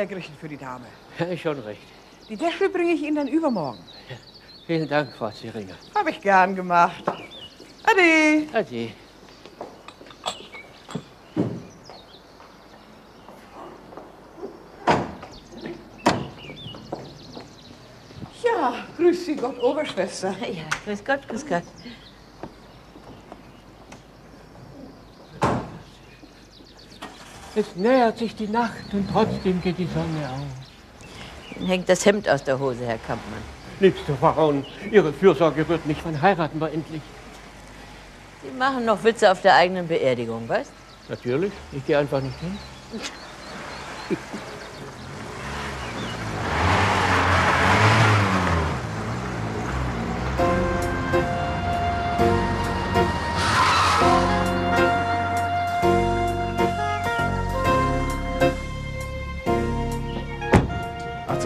Hergerichtet für die Dame. Ja, schon recht. Die Deckel bringe ich Ihnen dann übermorgen. Vielen Dank, Frau Zeringer. Habe ich gern gemacht. Ade. Ade. Ja, grüß Sie Gott, Oberschwester. Ja, grüß Gott, grüß Gott. Es nähert sich die Nacht und trotzdem geht die Sonne auf. Ihnen hängt das Hemd aus der Hose, Herr Kampmann. Liebste Frauen, Ihre Fürsorge rührt mich. Wann heiraten wir endlich? Sie machen noch Witze auf der eigenen Beerdigung, weißt Natürlich. Ich gehe einfach nicht hin.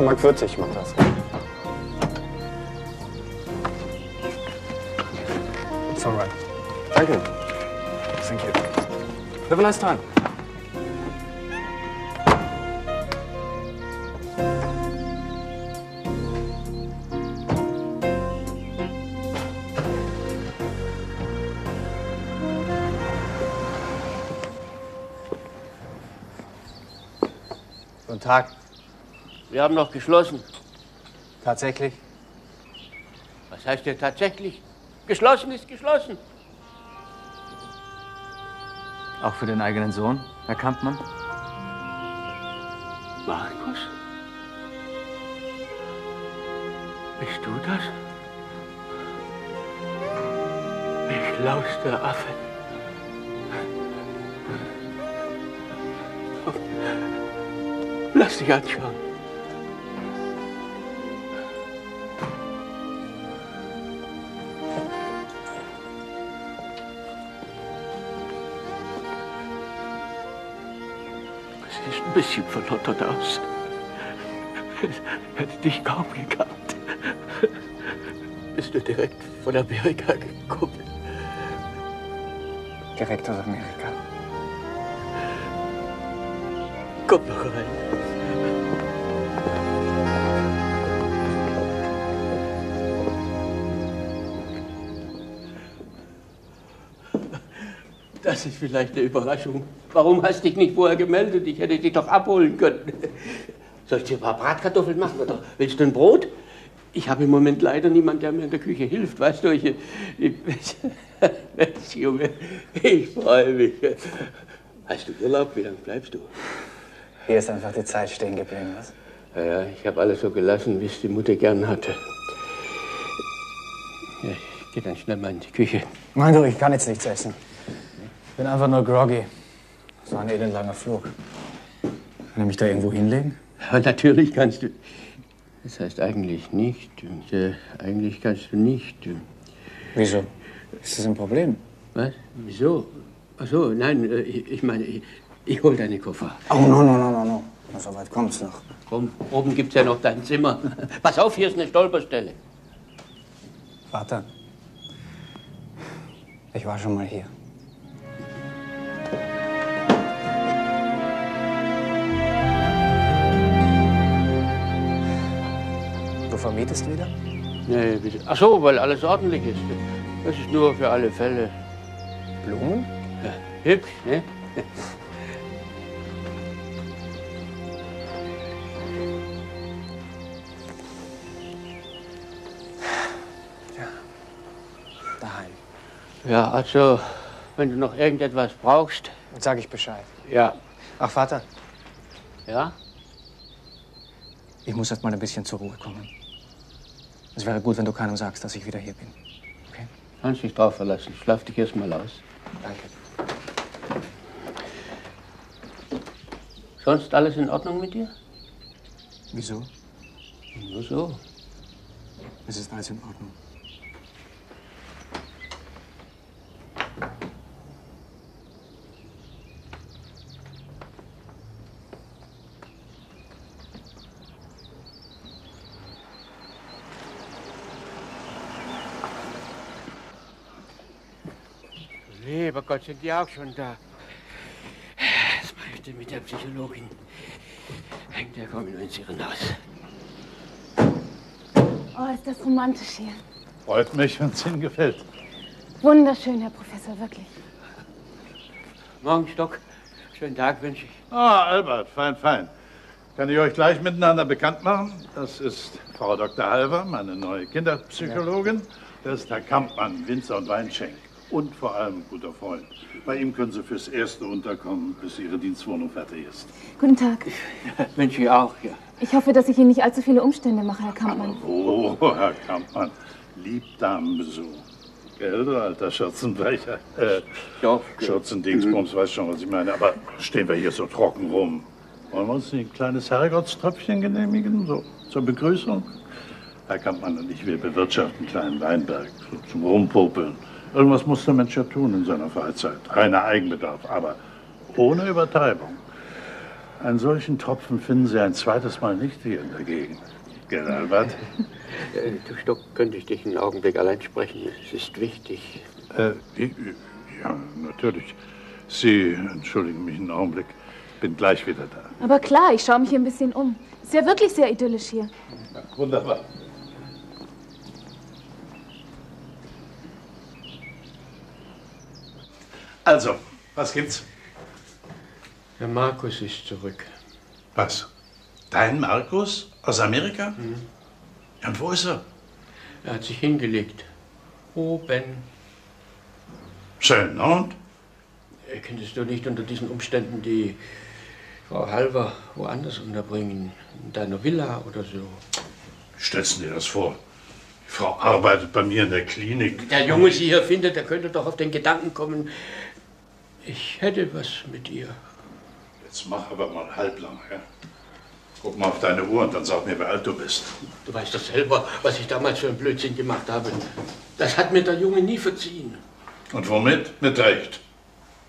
Mark 40 macht das. It's alright. Danke. Thank you. Have a nice time. Guten Tag. Wir haben noch geschlossen. Tatsächlich? Was heißt denn tatsächlich? Geschlossen ist geschlossen. Auch für den eigenen Sohn, Herr Kampmann? Markus? Bist du das? Niklaus der Affe. Lass dich anschauen. Bisschen verlottert aus. Hätte dich kaum gekannt. Bist du direkt von Amerika gekommen? Direkt aus Amerika. Komm noch rein. Das ist vielleicht eine Überraschung. Warum hast du dich nicht vorher gemeldet? Ich hätte dich doch abholen können. Soll ich dir ein paar Bratkartoffeln machen? Oder willst du ein Brot? Ich habe im Moment leider niemanden, der mir in der Küche hilft. Weißt du, ich, ich, Mensch, Junge, ich freue mich. Hast du Urlaub? Wie lange bleibst du? Hier ist einfach die Zeit stehen geblieben, was? Ja, ja, ich habe alles so gelassen, wie es die Mutter gern hatte. Ja, ich gehe dann schnell mal in die Küche. Nein, du, ich kann jetzt nichts essen. Ich bin einfach nur groggy. Das war ein elendlanger Flug. Kann ich mich da irgendwo hinlegen? Aber natürlich kannst du. Das heißt eigentlich nicht. Ja, eigentlich kannst du nicht. Wieso? Ist das ein Problem? Was? Wieso? Ach so, nein, äh, ich, ich meine, ich, ich hol deine Koffer. Oh, no, no, no, no, no. So weit kommt's noch. Komm, oben gibt's ja noch dein Zimmer. Pass auf, hier ist eine Stolperstelle. Vater, ich war schon mal hier. Du vermietest wieder? Nee, bitte. Ach so, weil alles ordentlich ist. Das ist nur für alle Fälle. Blumen? Ja, hübsch, ne? Daheim. Ja, also, wenn du noch irgendetwas brauchst. Dann sag ich Bescheid. Ja. Ach, Vater, Ja? ich muss erst mal ein bisschen zur Ruhe kommen. Es wäre gut, wenn du keinem sagst, dass ich wieder hier bin. Okay? Kannst dich drauf verlassen. Schlaf dich erst mal aus. Danke. Sonst alles in Ordnung mit dir? Wieso? Nur so. Es ist alles in Ordnung. Lieber Gott, sind die auch schon da? Mache ich denn mit der Psychologin? Hängt der kommen ins Irrenhaus. Oh, ist das romantisch hier. Freut mich, wenn es Ihnen gefällt. Wunderschön, Herr Professor, wirklich. Morgen, Stock. Schönen Tag wünsche ich. Ah, Albert, fein, fein. Kann ich euch gleich miteinander bekannt machen? Das ist Frau Dr. Halver, meine neue Kinderpsychologin. Das ist Herr Kampmann, Winzer und Weinschenk. Und vor allem guter Freund. Bei ihm können Sie fürs Erste unterkommen, bis Ihre Dienstwohnung fertig ist. Guten Tag. Wünsche ich auch, ja. Ich hoffe, dass ich Ihnen nicht allzu viele Umstände mache, Herr Kampmann. Oh, Herr Kampmann, liebt Damenbesuch. Gell, du alter Schürzenbrecher? Äh, Ja, Schürzendingsbums, weiß schon, was ich meine. Aber stehen wir hier so trocken rum? Wollen wir uns ein kleines Herrgottströpfchen genehmigen, so zur Begrüßung? Herr Kampmann und ich, wir bewirtschaften einen kleinen Weinberg, so zum Rumpopeln. Irgendwas muss der Mensch ja tun in seiner Freizeit. Reiner Eigenbedarf, aber ohne Übertreibung. Einen solchen Tropfen finden Sie ein zweites Mal nicht hier in der Gegend. Gell, Albert? Du Stock, könnte ich dich einen Augenblick allein sprechen? Es ist wichtig. Äh, ja, natürlich. Sie entschuldigen mich einen Augenblick. Bin gleich wieder da. Aber klar, ich schaue mich hier ein bisschen um. Ist ja wirklich sehr idyllisch hier. Wunderbar. Also, was gibt's? Der Markus ist zurück. Was? Dein Markus aus Amerika? Ja, und wo ist er? Er hat sich hingelegt. Oben. Schön, und? Könntest du nicht unter diesen Umständen die Frau Halver woanders unterbringen? In deiner Villa oder so? Stellst du dir das vor? Die Frau arbeitet bei mir in der Klinik. Der Junge sie hier findet, der könnte doch auf den Gedanken kommen, ich hätte was mit ihr. Jetzt mach aber mal halblang, ja? Guck mal auf deine Uhr und dann sag mir, wie alt du bist. Du weißt doch selber, was ich damals für einen Blödsinn gemacht habe. Das hat mir der Junge nie verziehen. Und womit? Mit Recht.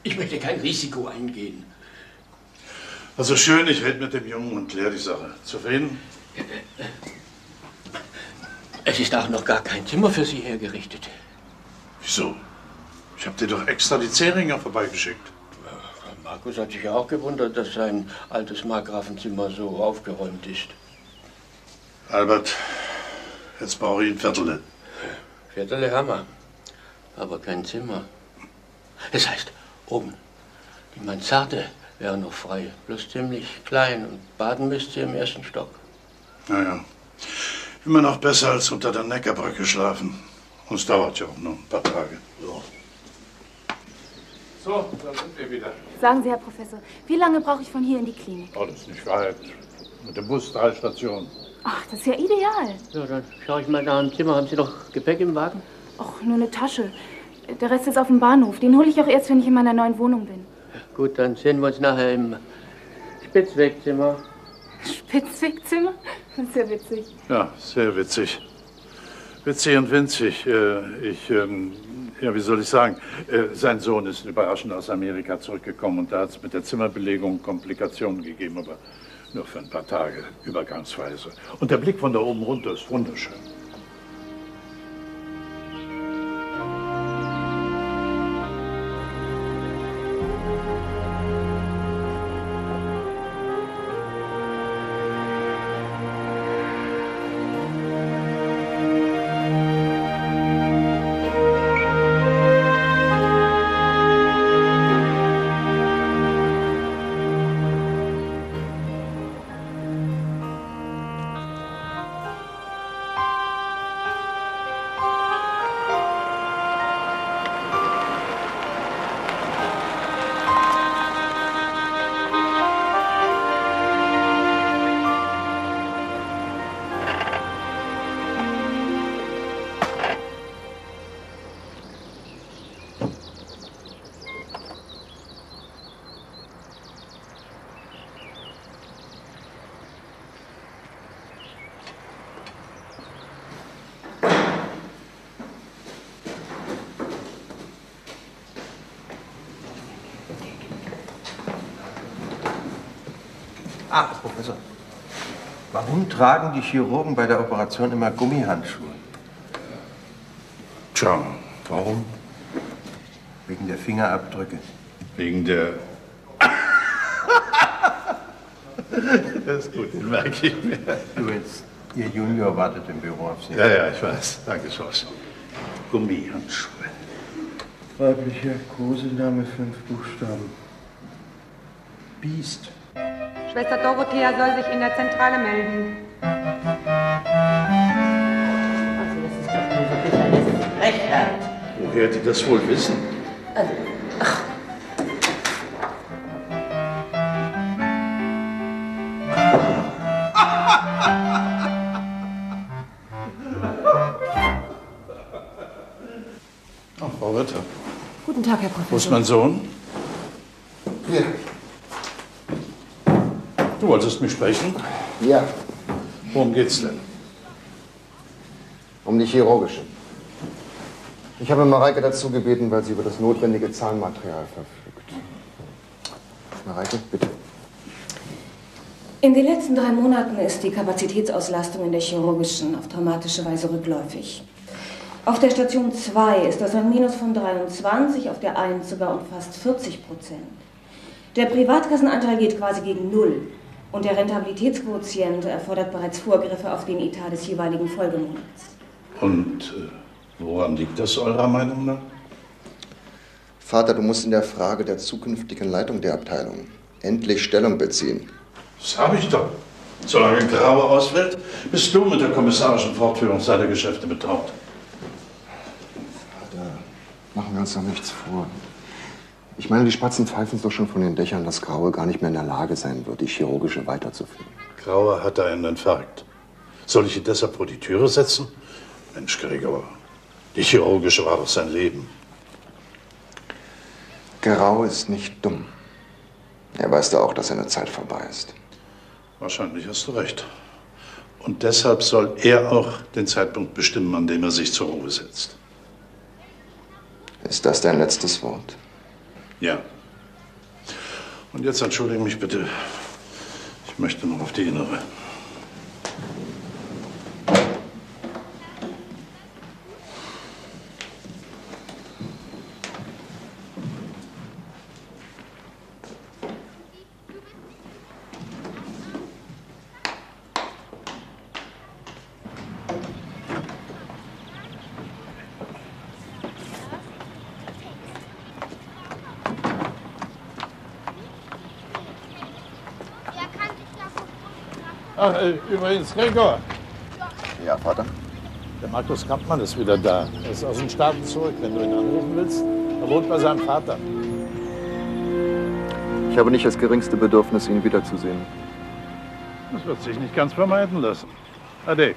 Ich möchte kein Risiko eingehen. Also schön, ich rede mit dem Jungen und kläre die Sache. Zufrieden? Es ist auch noch gar kein Zimmer für Sie hergerichtet. Wieso? Ich habe dir doch extra die Zehringer vorbeigeschickt. Markus hat sich ja auch gewundert, dass sein altes Markgrafenzimmer so aufgeräumt ist. Albert, jetzt brauche ich ein Viertel. Viertel Hammer, aber kein Zimmer. Es heißt, oben, die Mansarde wäre noch frei, bloß ziemlich klein und baden müsst ihr im ersten Stock. Naja, immer noch besser als unter der Neckarbrücke schlafen. Und es dauert ja auch noch ein paar Tage. So. So, da sind wir wieder. Sagen Sie, Herr Professor, wie lange brauche ich von hier in die Klinik? Oh, das ist nicht weit. Mit dem Bus drei Stationen. Ach, das ist ja ideal. Ja, dann schaue ich mal nach dem Zimmer. Haben Sie noch Gepäck im Wagen? Och, nur eine Tasche. Der Rest ist auf dem Bahnhof. Den hole ich auch erst, wenn ich in meiner neuen Wohnung bin. Gut, dann sehen wir uns nachher im Spitzwegzimmer. Spitzwegzimmer? Das ist ja witzig. Ja, sehr witzig. Witzig und winzig. Äh, Ich, ähm, ja, wie soll ich sagen? Äh, Sein Sohn ist überraschend aus Amerika zurückgekommen und da hat es mit der Zimmerbelegung Komplikationen gegeben, aber nur für ein paar Tage, übergangsweise. Und der Blick von da oben runter ist wunderschön. Ah, Professor. Warum tragen die Chirurgen bei der Operation immer Gummihandschuhe? Tja, warum? Wegen der Fingerabdrücke. Wegen der. das ist gut, den merke ich mir. Übrigens, Ihr Junior wartet im Büro auf Sie. Ja, ja, ich weiß. Danke, Schloss. Gummihandschuhe. Weiblicher Kosename, fünf Buchstaben. Biest. Schwester Dorothea soll sich in der Zentrale melden. Also, das ist doch nun wirklich eine Frechheit. Woher die das wohl wissen? Also, ach, Ach, Frau Ritter. Guten Tag, Herr Wo ist Professor. mein Sohn? Hier. Du wolltest mich sprechen? Ja, Worum geht's denn? um die chirurgische. Ich habe Mareike dazu gebeten, weil sie über das notwendige Zahnmaterial verfügt. Mareike, bitte. In den letzten drei Monaten ist die Kapazitätsauslastung in der chirurgischen auf dramatische Weise rückläufig. Auf der Station 2 ist das ein Minus von 23, auf der 1 sogar um fast 40 Prozent. Der Privatkassenanteil geht quasi gegen Null und der Rentabilitätsquotient erfordert bereits Vorgriffe auf den Etat des jeweiligen Folgemonats. Und äh, woran liegt das eurer Meinung nach? Vater, du musst in der Frage der zukünftigen Leitung der Abteilung endlich Stellung beziehen. Das habe ich doch. Solange Graue ausfällt, bist du mit der kommissarischen Fortführung seiner Geschäfte betraut. Vater, machen wir uns doch nichts vor. Ich meine, die Spatzen pfeifen es doch schon von den Dächern, dass Graue gar nicht mehr in der Lage sein wird, die chirurgische weiterzuführen. Grauer hatte einen Infarkt. Soll ich ihn deshalb vor die Türe setzen? Mensch, Gregor, die chirurgische war doch sein Leben. Grau ist nicht dumm. Er weiß da auch, dass seine Zeit vorbei ist. Wahrscheinlich hast du recht. Und deshalb soll er auch den Zeitpunkt bestimmen, an dem er sich zur Ruhe setzt. Ist das dein letztes Wort? Ja. Und jetzt entschuldige mich bitte. Ich möchte noch auf die innere. Ach, übrigens, Gregor, Ja, Vater? der Markus Kampmann ist wieder da. Er ist aus den Staaten zurück. Wenn du ihn anrufen willst, er wohnt bei seinem Vater. Ich habe nicht das geringste Bedürfnis, ihn wiederzusehen. Das wird sich nicht ganz vermeiden lassen. Ade.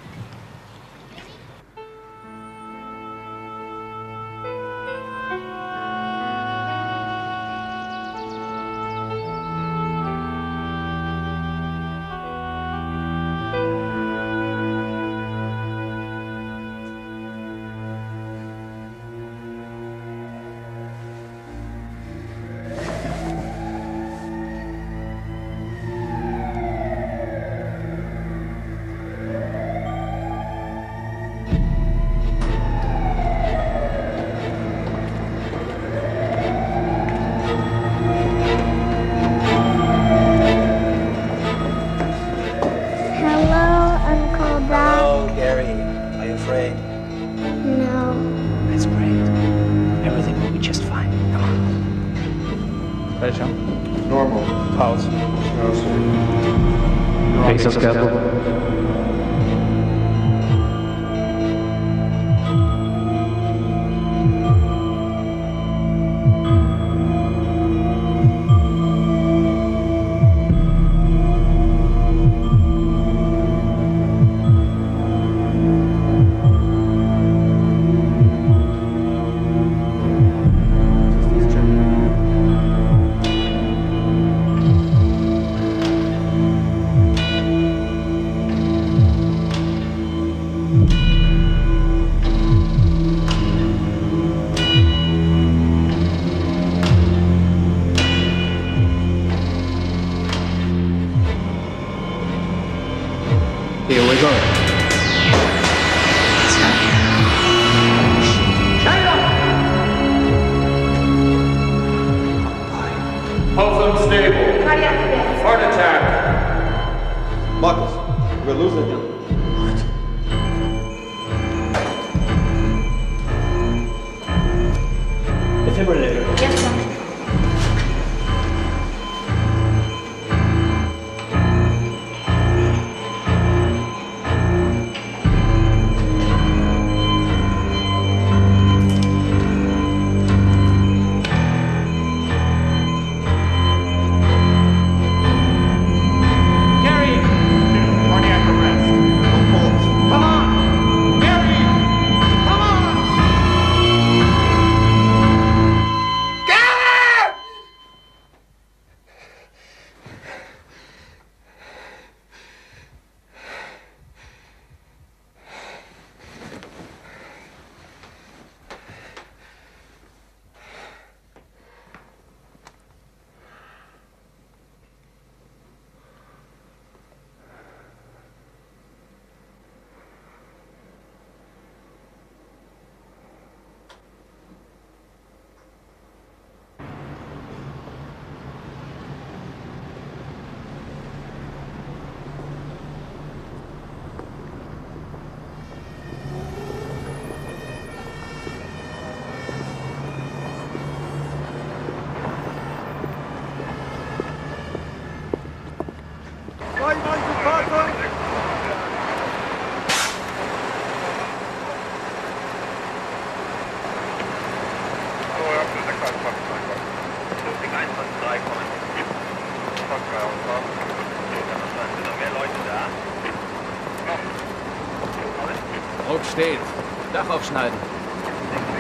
Dach aufschneiden.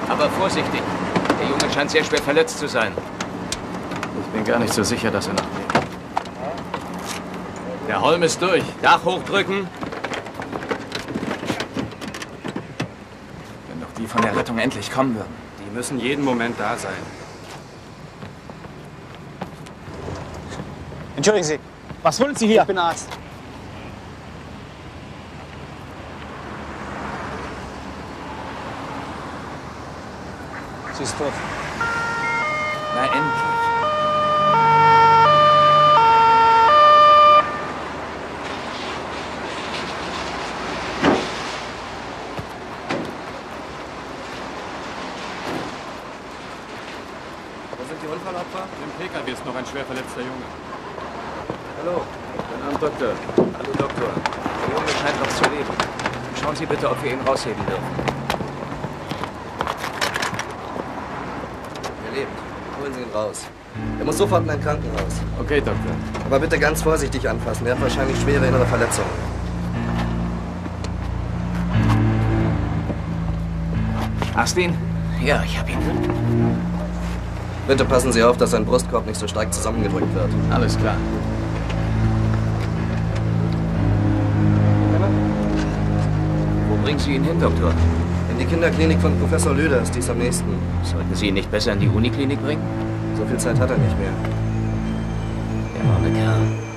Aber vorsichtig. Der Junge scheint sehr schwer verletzt zu sein. Ich bin gar nicht so sicher, dass er noch lebt. Der Holm ist durch. Dach hochdrücken. Wenn doch die von der Rettung endlich kommen würden. Die müssen jeden Moment da sein. Entschuldigen Sie, was wollen Sie hier? Ich bin Arzt. Tot. Na endlich. Wo sind die Unfallopfer? Im PKW ist noch ein schwer verletzter Junge. Hallo. Guten Abend, Doktor. Hallo, Doktor. Der Junge scheint noch zu leben. Schauen Sie bitte, ob wir ihn rausheben dürfen. Er lebt. Holen Sie ihn raus. Er muss sofort in ein Krankenhaus. Okay, Doktor. Aber bitte ganz vorsichtig anfassen. Er hat wahrscheinlich schwere innere Verletzungen. Hast ihn? Ja, ich hab ihn. Bitte passen Sie auf, dass sein Brustkorb nicht so stark zusammengedrückt wird. Alles klar. Wo bringen Sie ihn hin, Doktor? In die Kinderklinik von Professor Lüders, die ist am nächsten. Sollten Sie ihn nicht besser in die Uniklinik bringen? So viel Zeit hat er nicht mehr. Der arme Kerl.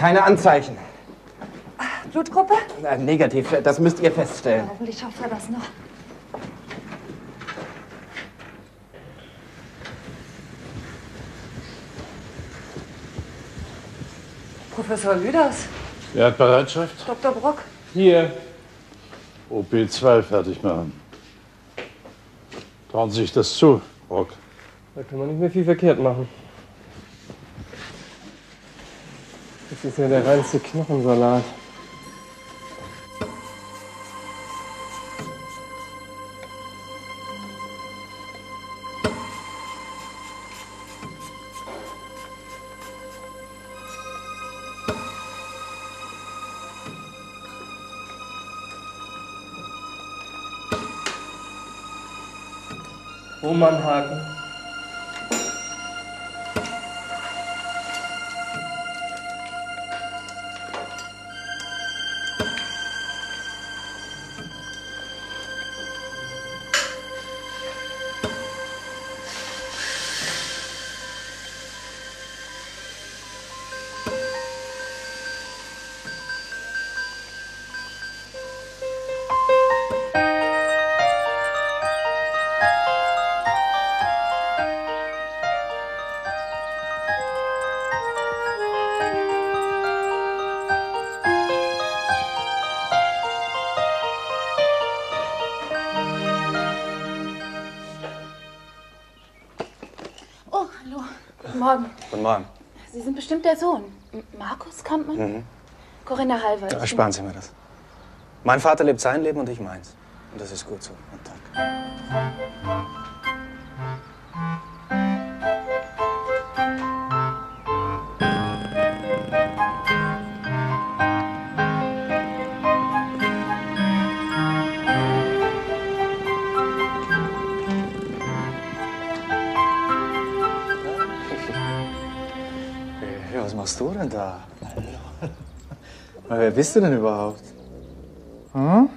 Keine Anzeichen. Blutgruppe? Na, negativ, das müsst ihr feststellen. Hoffentlich schafft er das noch. Professor Lüders, Wer hat Bereitschaft? Dr. Brock. Hier. OP2 fertig machen. Trauen Sie sich das zu, Brock? Da kann man nicht mehr viel verkehrt machen. Das ist ja der reinste Knochensalat. Romanhaken. Bestimmt der Sohn. Markus Kampmann? Mhm. Corinna Halver. Ersparen Sie mir das. Mein Vater lebt sein Leben und ich meins. Und das ist gut so. Guten Tag. Denn da? Wer bist du denn überhaupt? Hm?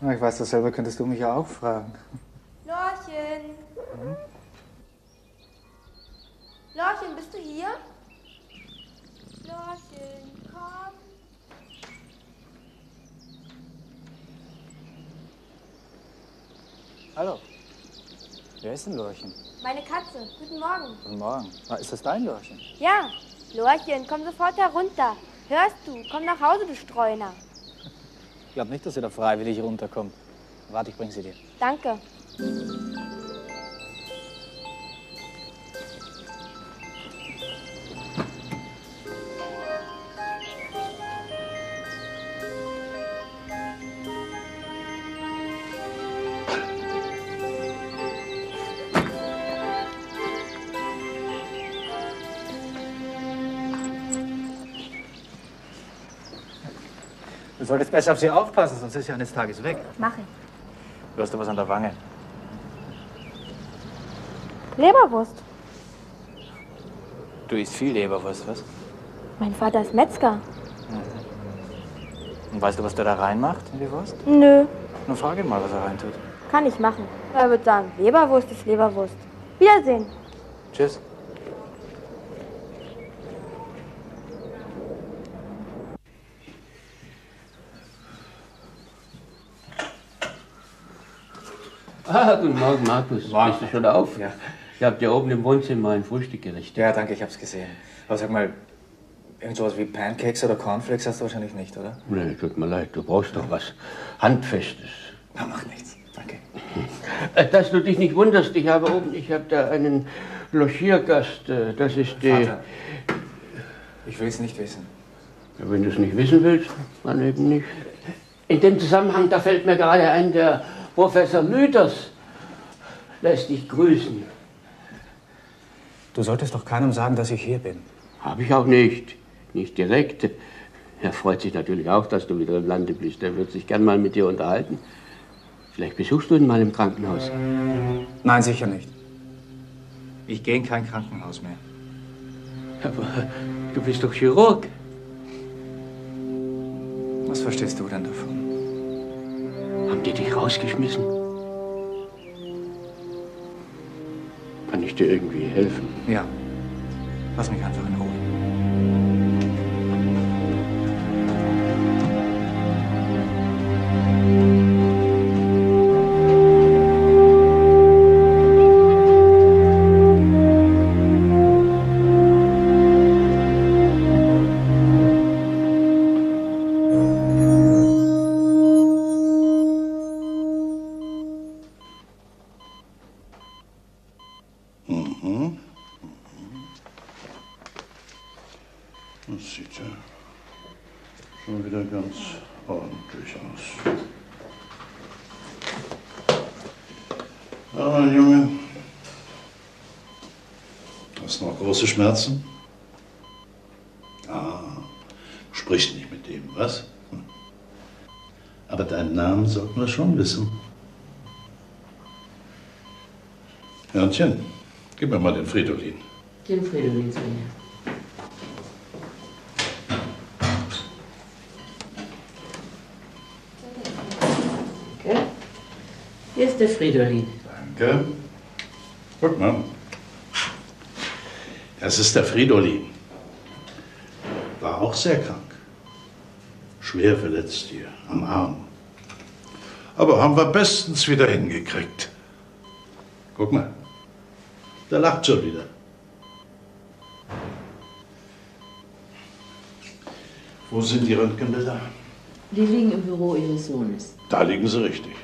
Na, Ich weiß das selber, könntest du mich ja auch fragen. Lorchen! Lorchen, bist du hier? Lorchen, komm! Hallo. Wer ist denn Lorchen? Meine Katze, guten Morgen. Guten Morgen. Ist das dein Lorchen? Ja, Lorchen, komm sofort herunter. Hörst du? Komm nach Hause, du Streuner. Ich glaube nicht, dass sie da freiwillig runterkommt. Warte, ich bring sie dir. Danke. Du solltest besser auf sie aufpassen, sonst ist sie eines Tages weg. Mach ich. Du hast da was an der Wange. Leberwurst. Du isst viel Leberwurst, was? Mein Vater ist Metzger. Und weißt du, was der da reinmacht in die Wurst? Nö, Nur frag ihn mal, was er reintut. kann ich machen. Er wird sagen, Leberwurst ist Leberwurst. Wiedersehen. Tschüss. Ah, guten Morgen, Markus. Bist du schon auf? Ja. Ihr habt ja oben im Wohnzimmer ein Frühstück gerichtet. Ja, danke, ich hab's gesehen. Aber sag mal, irgend sowas wie Pancakes oder Cornflakes hast du wahrscheinlich nicht, oder? Nee, tut mir leid, du brauchst doch was Handfestes. Na, mach nichts. Danke. Äh, Dass du dich nicht wunderst, ich habe oben, ich habe da einen Logiergast. äh, Das ist die. Vater, ich will's nicht wissen. Ja, wenn du es nicht wissen willst, dann eben nicht. In dem Zusammenhang, da fällt mir gerade ein, der Professor Lüders lässt dich grüßen. Du solltest doch keinem sagen, dass ich hier bin. Habe ich auch nicht. Nicht direkt. Er freut sich natürlich auch, dass du wieder im Lande bist. Er wird sich gern mal mit dir unterhalten. Vielleicht besuchst du ihn mal im Krankenhaus. Nein, sicher nicht. Ich gehe in kein Krankenhaus mehr. Aber du bist doch Chirurg. Was verstehst du denn davon? Die dich rausgeschmissen? Kann ich dir irgendwie helfen? Ja. Lass mich einfach in Ruhe. Fridolin. War auch sehr krank. Schwer verletzt hier am Arm. Aber haben wir bestens wieder hingekriegt. Guck mal. Der lacht schon wieder. Wo sind die Röntgenbilder? Die liegen im Büro Ihres Sohnes. Da liegen sie richtig.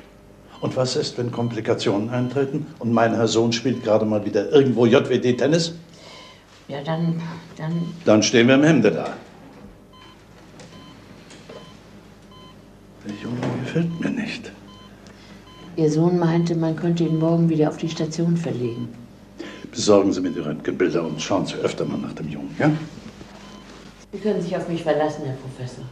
Und was ist, wenn Komplikationen eintreten und mein Herr Sohn spielt gerade mal wieder irgendwo JWD-Tennis? Ja, dann, dann, Dann stehen wir im Hemde da. Der Junge gefällt mir nicht. Ihr Sohn meinte, man könnte ihn morgen wieder auf die Station verlegen. Besorgen Sie mir die Röntgenbilder und schauen Sie öfter mal nach dem Jungen, ja? Sie können sich auf mich verlassen, Herr Professor.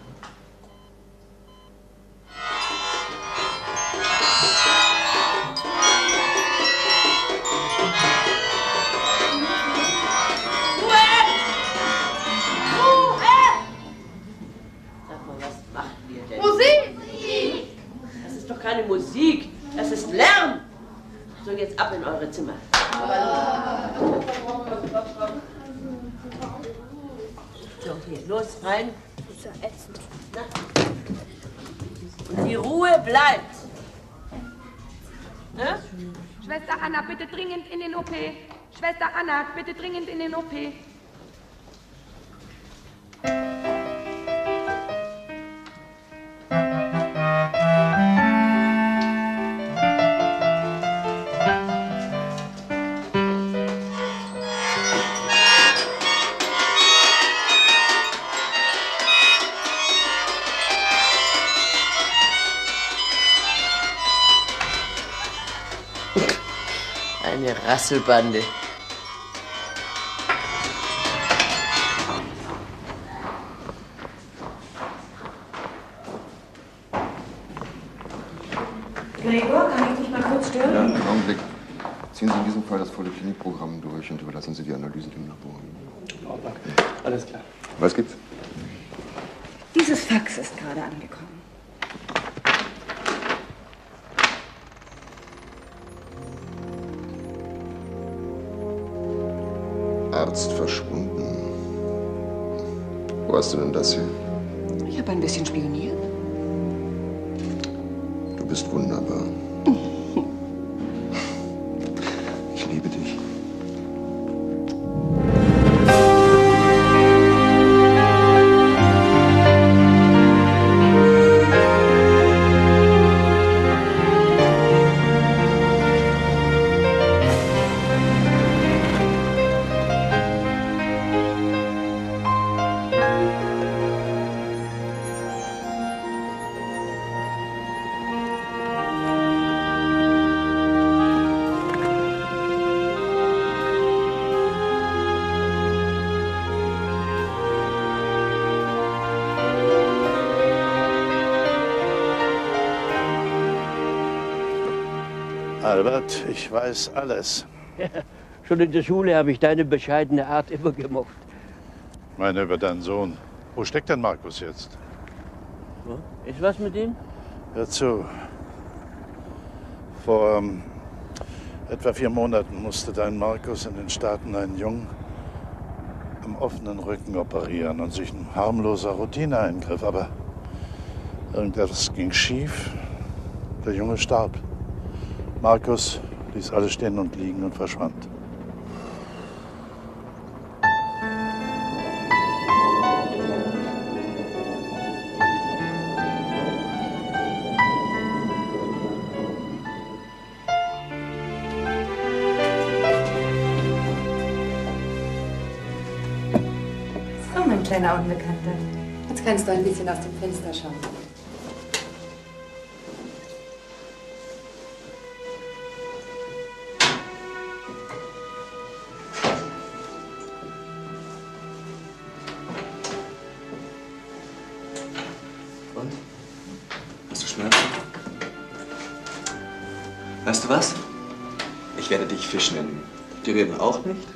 Zimmer. So, hier, los, rein. Und die Ruhe bleibt. Ne? Schwester Anna, bitte dringend in den OP. Schwester Anna, bitte dringend in den OP. Rasselbande. Gregor, kann ich dich mal kurz stören? Ja, einen Augenblick. Ziehen Sie in diesem Fall das volle Klinikprogramm durch und überlassen Sie die Analyse dem Labor. Oh, danke. Alles klar. Was gibt's? Albert, ich weiß alles. Schon in der Schule habe ich deine bescheidene Art immer gemocht. Meine über deinen Sohn. Wo steckt denn Markus jetzt? Ist was mit ihm? Hör zu. Vor ähm, etwa vier Monaten musste dein Markus in den Staaten einen Jungen am offenen Rücken operieren und sich ein harmloser Routineeingriff. Aber irgendetwas ging schief. Der Junge starb. Markus ließ alles stehen und liegen und verschwand. So, mein kleiner Unbekannter. Jetzt kannst du ein bisschen aus dem Fenster schauen.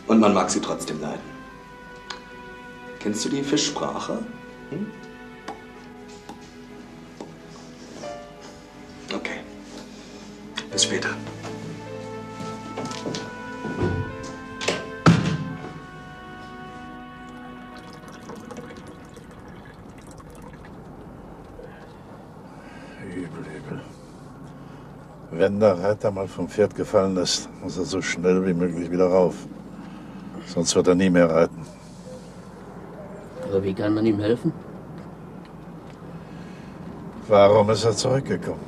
Und man mag sie trotzdem leiden. Kennst du die Fischsprache? Hm? Okay. Bis später. Übel, übel. Wenn der Reiter mal vom Pferd gefallen ist, muss er so schnell wie möglich wieder rauf. Sonst wird er nie mehr reiten. Aber wie kann man ihm helfen? Warum ist er zurückgekommen?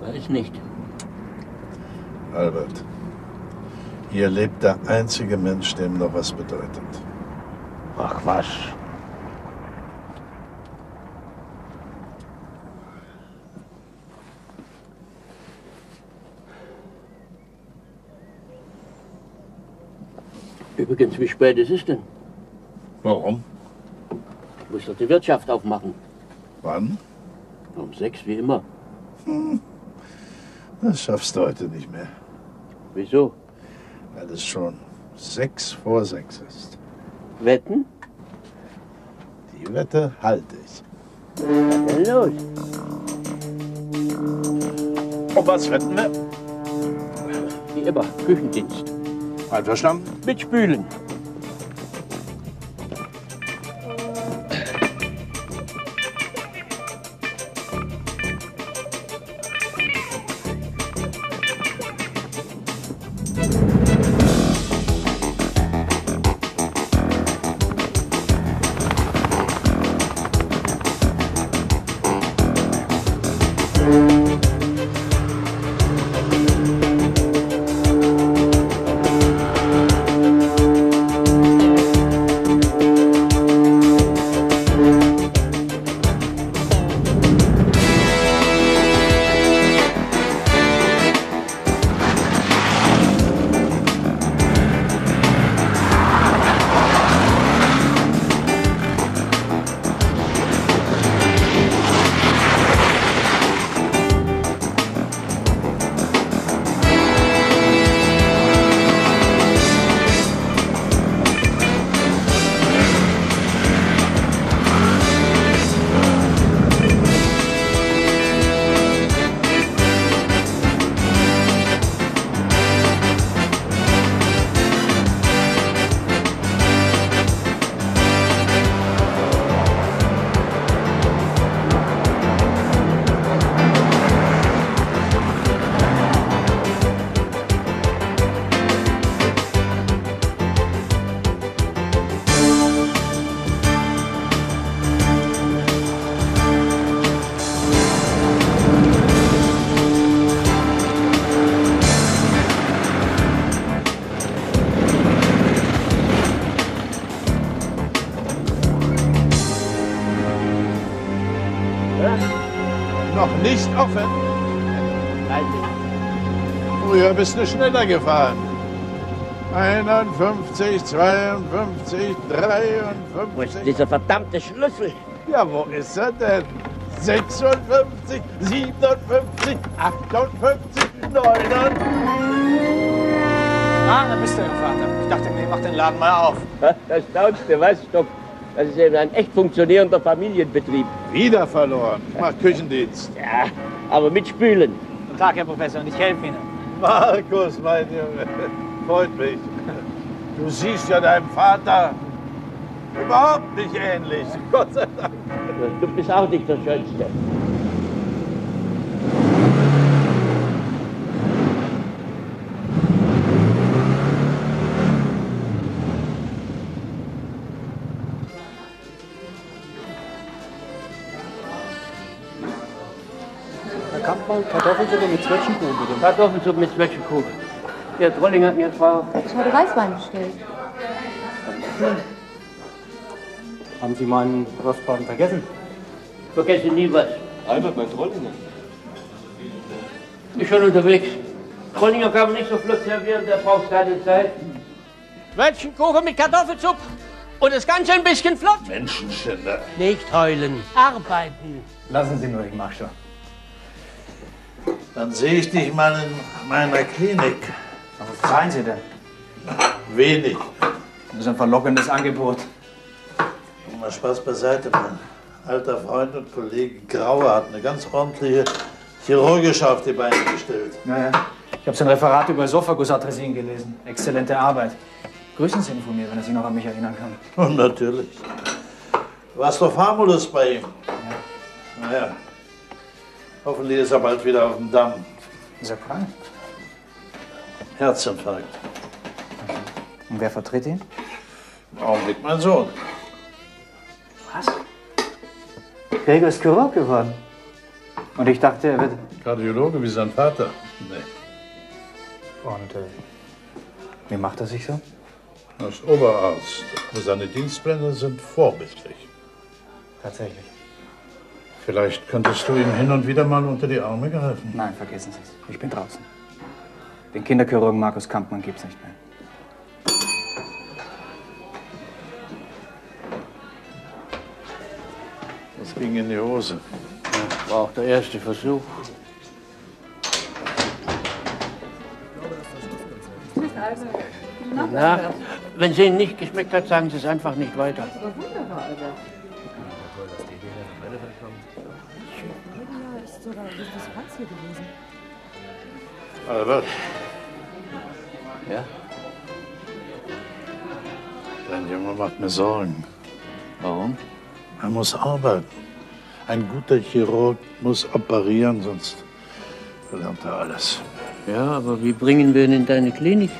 Weiß nicht. Albert, hier lebt der einzige Mensch, dem noch was bedeutet. Ach was. Übrigens, wie spät ist es denn? Warum? Ich muss doch die Wirtschaft aufmachen. Wann? Um sechs wie immer. Hm. Das schaffst du heute nicht mehr. Wieso? Weil es schon sechs vor sechs ist. Wetten? Die Wette halte ich. Was los? Um was wetten wir? Wie immer, Küchendienst. Einverstanden? Mit Spülen. Bist du schneller gefahren. 51, 52, 53. Wo ist dieser verdammte Schlüssel? Ja, wo ist er denn? 56, 57, 58, 59. Ah, da bist du ja, Vater. Ich dachte mir, mach den Laden mal auf. Das du, was, Stock? Das ist eben ein echt funktionierender Familienbetrieb. Wieder verloren. Mach Küchendienst. Ja, aber mit Spülen. Guten Tag, Herr Professor, und ich helfe Ihnen. Markus, mein Junge, freut mich. Du siehst ja deinem Vater überhaupt nicht ähnlich. Gott sei Dank. Du bist auch nicht der Schönste. Bitte. Kartoffelsuppe mit Zwetschgenkuchen. Hier, Trolling hat mir Frau. Ich hatte Weißwein bestellt. Haben Sie meinen Postboten vergessen? Vergesse nie was. Albert, mein Trollinger. Ist schon unterwegs. Trollinger kann man nicht so flott servieren, der braucht seine Zeit. Quetschenkuchen mit Kartoffelsuppe und das Ganze ein bisschen flott. Menschenschänder. Nicht heulen, arbeiten. Lassen Sie nur, ich mach schon. Dann sehe ich dich mal in meiner Klinik. Was zahlen Sie denn? Wenig. Das ist ein verlockendes Angebot. Mal Spaß beiseite, mein alter Freund und Kollege Grauer hat eine ganz ordentliche chirurgische auf die Beine gestellt. Naja, ich habe sein Referat über Esophagus-Atresin gelesen. Exzellente Arbeit. Grüßen Sie ihn von mir, wenn er sich noch an mich erinnern kann. Und natürlich. Du warst doch Famulus bei ihm. Ja. Naja. Hoffentlich ist er bald wieder auf dem Damm. Ist er krank? Herzinfarkt. Und wer vertritt ihn? Im Augenblick mein Sohn. Was? Gregor ist Chirurg geworden. Und ich dachte, er wird. Kardiologe wie sein Vater. Nee. Und äh, wie macht er sich so? Er ist Oberarzt. Aber seine Dienstpläne sind vorbildlich. Tatsächlich. Vielleicht könntest du ihm hin und wieder mal unter die Arme greifen. Nein, vergessen Sie es. Ich bin draußen. Den Kinderchirurgen Markus Kampmann gibt's nicht mehr. Das ging in die Hose. War auch der erste Versuch. Na, wenn es Ihnen nicht geschmeckt hat, sagen Sie es einfach nicht weiter. wunderbar, Albert. Ist sogar Restaurants hier gewesen. Albert, Ja? dein Junge macht mir Sorgen. Warum? Er muss arbeiten. Ein guter Chirurg muss operieren, sonst verlernt er alles. Ja, aber wie bringen wir ihn in deine Klinik?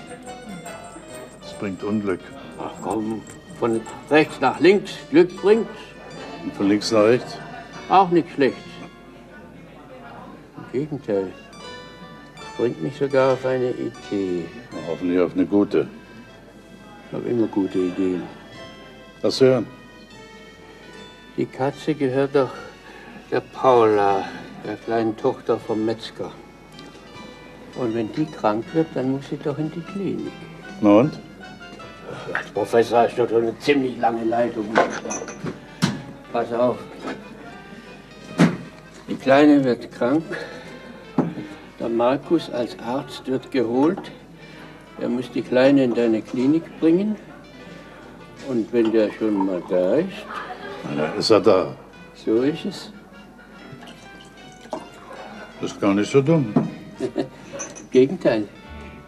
Das bringt Unglück. Ach komm, von rechts nach links, Glück bringt. Und von links nach rechts? Auch nicht schlecht. Im Gegenteil. Bringt mich sogar auf eine Idee. Hoffentlich auf eine gute. Ich habe immer gute Ideen. Lass hören. Die Katze gehört doch der Paula, der kleinen Tochter vom Metzger. Und wenn die krank wird, dann muss sie doch in die Klinik. Na und? Als Professor hast du doch eine ziemlich lange Leitung. Pass auf. Die Kleine wird krank. Der Markus als Arzt wird geholt. Er muss die Kleine in deine Klinik bringen. Und wenn der schon mal da ist, Na, ist er da. so ist es. Das ist gar nicht so dumm. Im Gegenteil.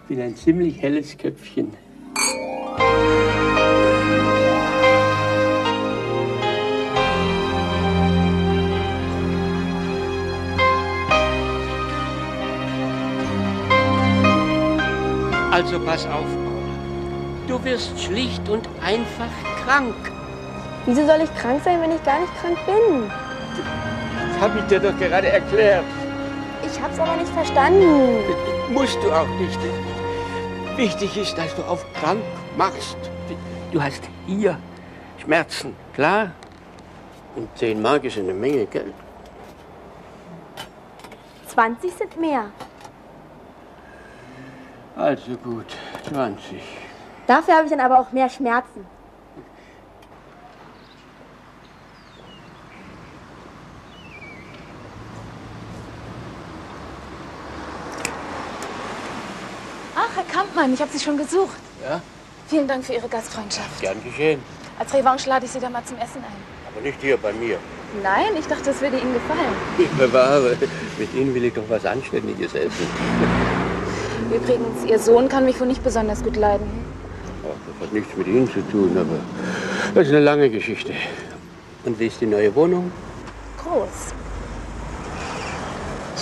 Ich bin ein ziemlich helles Köpfchen. Also pass auf, Paula. Du wirst schlicht und einfach krank. Wieso soll ich krank sein, wenn ich gar nicht krank bin? Das habe ich dir doch gerade erklärt. Ich hab's aber nicht verstanden. Musst du auch nicht. Wichtig ist, dass du auf krank machst. Du hast hier Schmerzen, klar? Und 10 Mark ist eine Menge Geld. 20 sind mehr. Also gut, 20. Dafür habe ich dann aber auch mehr Schmerzen. Ach, Herr Kampmann, ich habe Sie schon gesucht. Ja? Vielen Dank für Ihre Gastfreundschaft. Gern geschehen. Als Revanche lade ich Sie da mal zum Essen ein. Aber nicht hier bei mir. Nein, ich dachte, es würde Ihnen gefallen. Ich bewahre. Mit Ihnen will ich doch was Anständiges essen. Übrigens, Ihr Sohn kann mich wohl nicht besonders gut leiden. Das hat nichts mit Ihnen zu tun, aber das ist eine lange Geschichte. Und wie ist die neue Wohnung? Groß.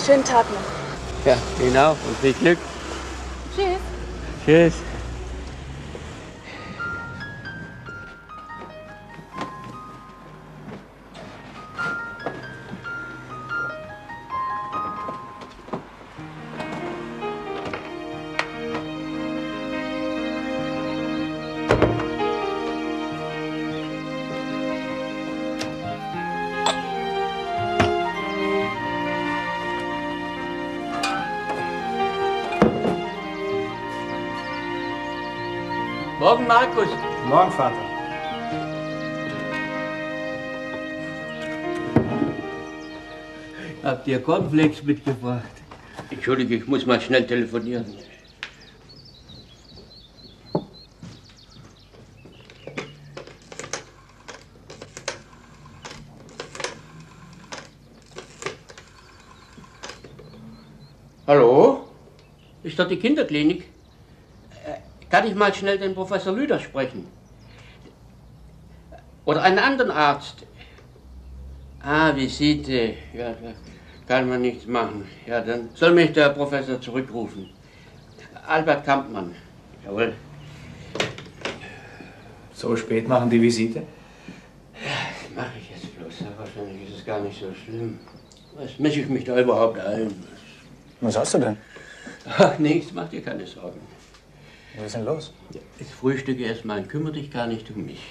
Schönen Tag noch. Ja, auch und viel Glück. Tschüss. Tschüss. Morgen, Vater. Habt ihr Cornflakes mitgebracht? Entschuldige, ich muss mal schnell telefonieren. Hallo? Ist das die Kinderklinik? Äh, Kann ich mal schnell den Professor Lüder sprechen? Oder einen anderen Arzt? Ah, Visite. Ja, da kann man nichts machen. Ja, dann soll mich der Professor zurückrufen. Albert Kampmann. Jawohl. So spät machen die Visite? Was mache ich jetzt bloß? Ja, wahrscheinlich ist es gar nicht so schlimm. Was mische ich mich da überhaupt ein? Was hast du denn? Ach, nichts, mach dir keine Sorgen. Was ist denn los? Jetzt frühstücke erstmal und kümmere dich gar nicht um mich.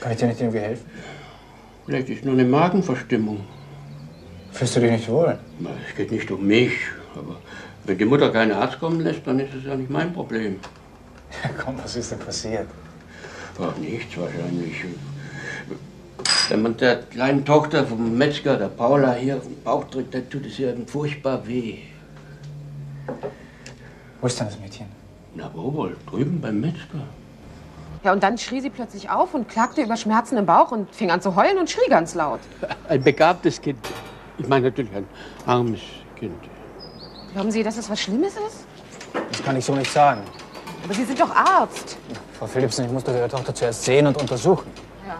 Kann ich dir nicht irgendwie helfen? Vielleicht ist nur eine Magenverstimmung. Fühlst du dich nicht wohl? Es geht nicht um mich, aber wenn die Mutter keinen Arzt kommen lässt, dann ist es ja nicht mein Problem. Komm, was ist denn passiert? Ach, nichts wahrscheinlich. Wenn man der kleinen Tochter vom Metzger, der Paula, hier auf den Bauch drückt, dann tut es ihr eben furchtbar weh. Wo ist denn das Mädchen? Na, wo wohl? Drüben beim Metzger. Ja, und dann schrie sie plötzlich auf und klagte über Schmerzen im Bauch und fing an zu heulen und schrie ganz laut. Ein begabtes Kind. Ich meine natürlich ein armes Kind. Glauben Sie, dass es was Schlimmes ist? Das kann ich so nicht sagen. Aber Sie sind doch Arzt. Frau Philipsen, ich muss doch Ihre Tochter zuerst sehen und untersuchen. Ja.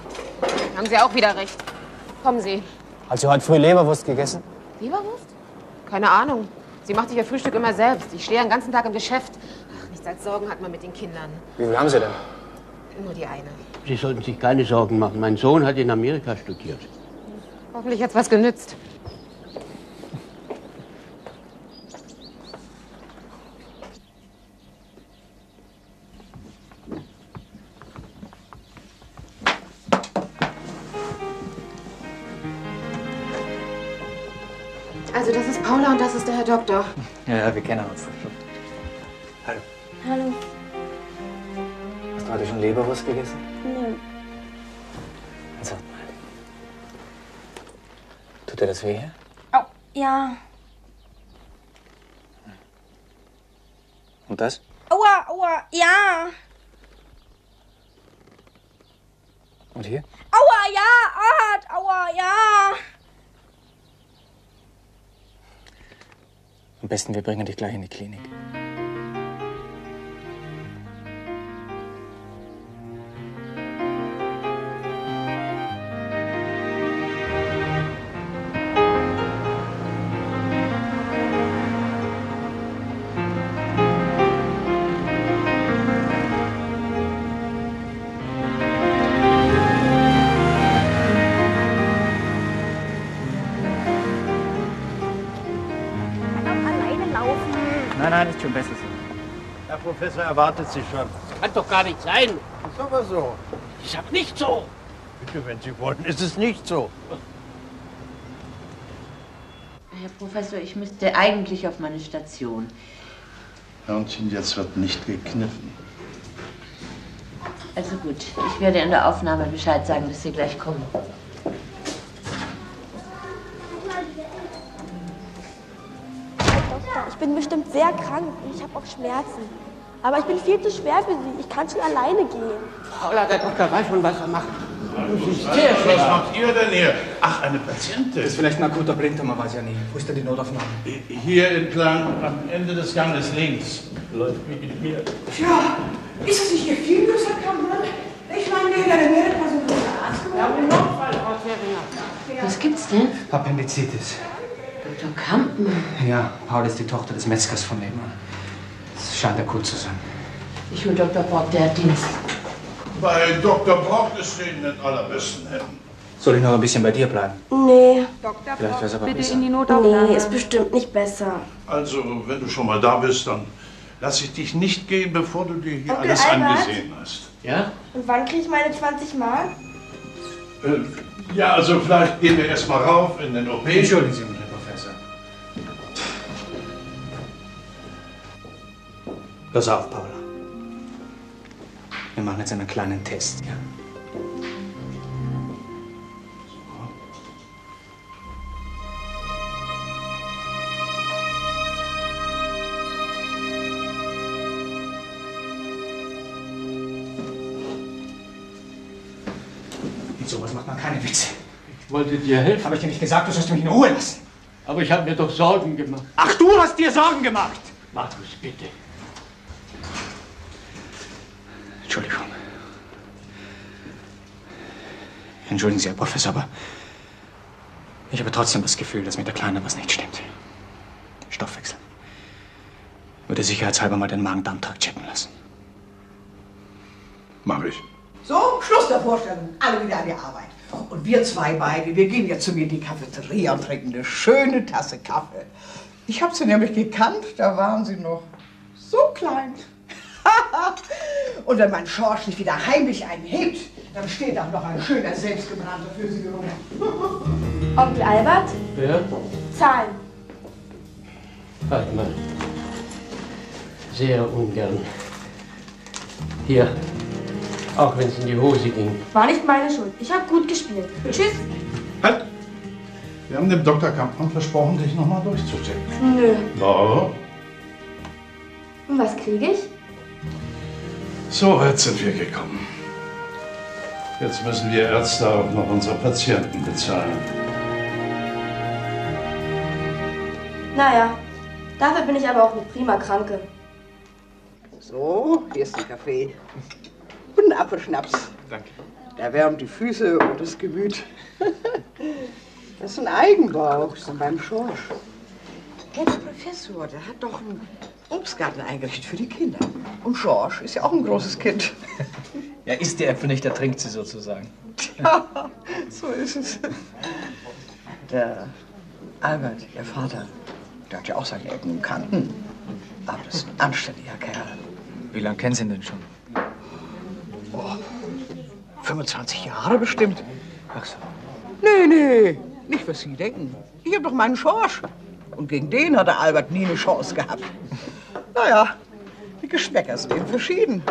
Haben Sie auch wieder recht. Kommen Sie. Hat sie heute früh Leberwurst gegessen? Leberwurst? Keine Ahnung. Sie macht sich ihr Frühstück immer selbst. Ich stehe den ganzen Tag im Geschäft. Ach, nichts als Sorgen hat man mit den Kindern. Wie viel haben Sie denn? Nur die eine. Sie sollten sich keine Sorgen machen. Mein Sohn hat in Amerika studiert. Hoffentlich hat's was genützt. Also das ist Paula und das ist der Herr Doktor. Ja, ja, wir kennen uns. Hallo. Hallo. Hast du schon Leberwurst gegessen? Nee. Also. Tut dir das weh? hier? Au, ja. Und das? Aua, aua, ja. Und hier? Aua, ja, hart, aua, ja. Am besten, wir bringen dich gleich in die Klinik. Professor erwartet Sie schon. Kann doch gar nicht sein. Ist aber so. Ich sag nicht so. Bitte, wenn Sie wollen, ist es nicht so. Herr Professor, ich müsste eigentlich auf meine Station. Hörnchen, jetzt wird nicht gekniffen. Also gut, ich werde in der Aufnahme Bescheid sagen, dass Sie gleich kommen. Doktor, ich bin bestimmt sehr krank und ich habe auch Schmerzen. Aber ich bin viel zu schwer für Sie. Ich kann schon alleine gehen. Paula, der Doktor weiß schon, was er macht. Was, sehr was schlecht. macht ihr denn hier? Ach, eine Patientin. Das ist vielleicht ein akuter Blinder, man weiß ja nie. Wo ist denn die Notaufnahme? Hier entlang, am Ende des Ganges links. Läuft wie mit mir. Tja, ist es nicht Ihr Fieber, Herr Kampmann? Ich meine, in Amerika sind wir Arzt geworden. Ja, im Notfall, Frau Theringer. Was gibt's denn? Appendizitis. Dr. Kampmann. Ja, Paul ist die Tochter des Metzgers von nebenan. Es scheint akut zu sein. Ich hol Dr. Brock, der Dienst. Bei Dr. Brock ist in den allerbesten Händen. Soll ich noch ein bisschen bei dir bleiben? Nee. Dr. Vielleicht wär's aber bitte besser. in die Notaufnahme. Nee, ist bestimmt nicht besser. Also, wenn du schon mal da bist, dann lass ich dich nicht gehen, bevor du dir hier Onkel alles Albert? angesehen hast. Ja? Und wann kriege ich meine 20 Mark? Äh, ja, also vielleicht gehen wir erst mal rauf in den OP. Entschuldigen Sie mich, Pass auf, Paula. Wir machen jetzt einen kleinen Test, ja? Mit sowas macht man keine Witze. Ich wollte dir helfen. Habe ich dir nicht gesagt, du sollst mich in Ruhe lassen? Aber ich habe mir doch Sorgen gemacht. Ach, du hast dir Sorgen gemacht! Markus, bitte. Entschuldigung. Entschuldigen Sie, Herr Professor, aber ich habe trotzdem das Gefühl, dass mit der Kleinen was nicht stimmt. Stoffwechsel. Würde sicherheitshalber mal den Magen-Darm-Trakt checken lassen. Mach ich. So, Schluss der Vorstellung. Alle wieder an die Arbeit. Und wir zwei beide, wir gehen jetzt zu mir in die Cafeteria und trinken eine schöne Tasse Kaffee. Ich habe sie nämlich gekannt, da waren sie noch so klein. und wenn mein Schorsch sich wieder heimlich einhebt, dann steht auch noch ein schöner selbstgebrannter für sie rum. Onkel Albert, Ja? Zahlen. Warte mal. Sehr ungern. Hier. Auch wenn es in die Hose ging. War nicht meine Schuld. Ich habe gut gespielt. Tschüss. Halt! Wir haben dem Dr. Kampmann versprochen, dich nochmal durchzuchecken. Nö. No. Und was kriege ich? So weit sind wir gekommen. Jetzt müssen wir Ärzte auch noch unsere Patienten bezahlen. Naja, dafür bin ich aber auch eine prima Kranke. So, hier ist der Kaffee. Und ein Apfelschnaps. Danke. Der wärmt die Füße und das Gemüt. Das ist ein Eigenbau von meinem Schorsch. Ja, der Professor, der hat doch einen Obstgarten eingerichtet für die Kinder. Und Schorsch ist ja auch ein großes Kind. Ja, isst die Äpfel nicht, der trinkt sie sozusagen. Ja, so ist es. Der Albert, ihr Vater, der hat ja auch seine Ecken und Kanten. Aber das ist ein anständiger Kerl. Wie lange kennen Sie ihn denn schon? Oh, 25 Jahre bestimmt. Ach so. Nee, nee, nicht was Sie denken. Ich hab doch meinen Schorsch. Und gegen den hat der Albert nie eine Chance gehabt. Naja, die Geschmäcker sind eben verschieden.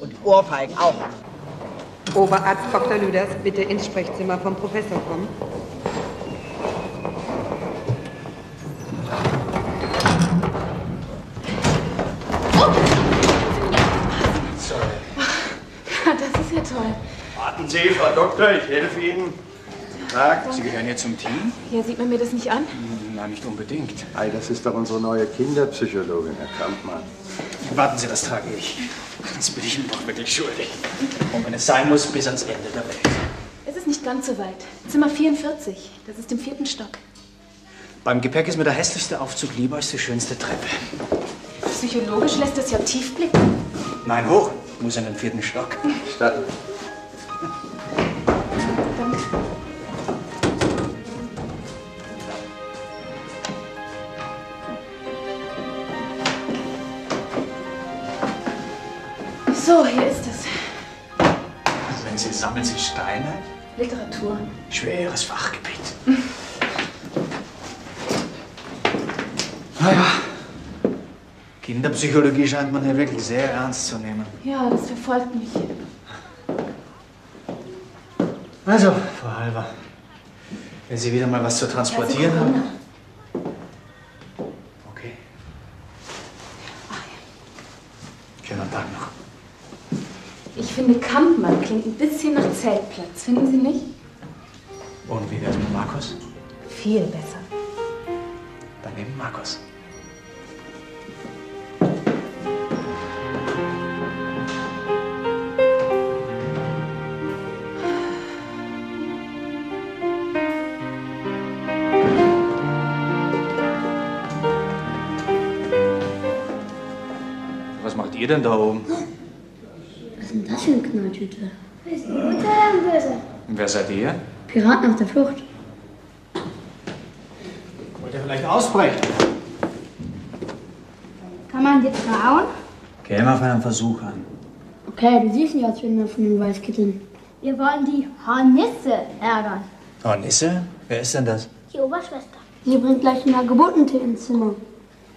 Und die Ohrfeigen auch. Oberarzt Dr. Lüders, bitte ins Sprechzimmer vom Professor kommen. Das ist ja toll. Warten Sie, Frau Doktor, ich helfe Ihnen. Tag. Sie gehören hier zum Team? Hier sieht man mir das nicht an. Nein, nicht unbedingt. Ei, das ist doch unsere neue Kinderpsychologin, Herr Kampmann. Warten Sie, das trage ich. Das bin ich Ihnen doch wirklich schuldig. Und wenn es sein muss, bis ans Ende der Welt. Es ist nicht ganz so weit. Zimmer 44. Das ist im vierten Stock. Beim Gepäck ist mir der hässlichste Aufzug lieber als die schönste Treppe. Psychologisch lässt es ja tief blicken. Nein, hoch. Muss in den vierten Stock. Statt. So, hier ist es. Wenn Sie sammeln Sie Steine? Literatur. Schweres Fachgebiet. Naja. Kinderpsychologie scheint man hier wirklich sehr ernst zu nehmen. Ja, das verfolgt mich. Also, Frau Halver, wenn Sie wieder mal was zu transportieren haben. Okay. Schönen Tag noch. Ich finde, Kampmann klingt ein bisschen nach Zeltplatz. Finden Sie nicht? Und wie wär's mit Markus? Viel besser. Dann eben Markus. Was macht ihr denn da oben? Was ist denn das für eine Knalltüte? Ist die Mutter oder böse? Und wer seid ihr? Piraten auf der Flucht. Wollt ihr vielleicht ausbrechen? Kann man dir trauen? Käme auf einen Versuch an. Okay, du siehst nicht aus wie einer von den Weißkitteln. Wir wollen die Hornisse ärgern. Oh, Nisse? Wer ist denn das? Die Oberschwester. Sie bringt gleich einen Hagebuttentee ins Zimmer.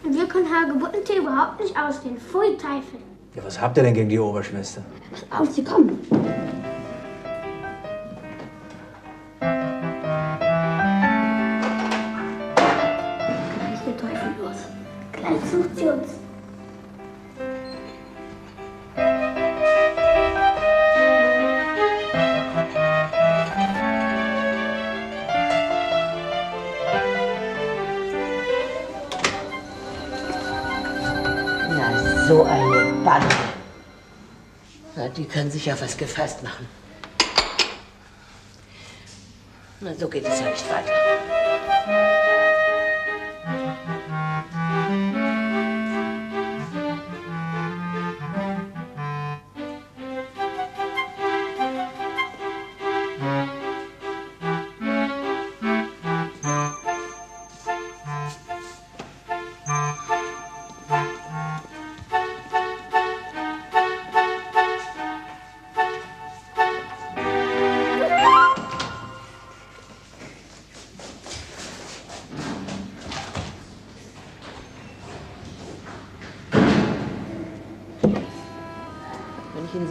Und wir können Hagebuttentee überhaupt nicht ausstehen. Pfui, Teufel. Ja, was habt ihr denn gegen die Oberschwester? Auf, sie kommen. Können sich ja was gefasst machen. Na, so geht es ja nicht weiter.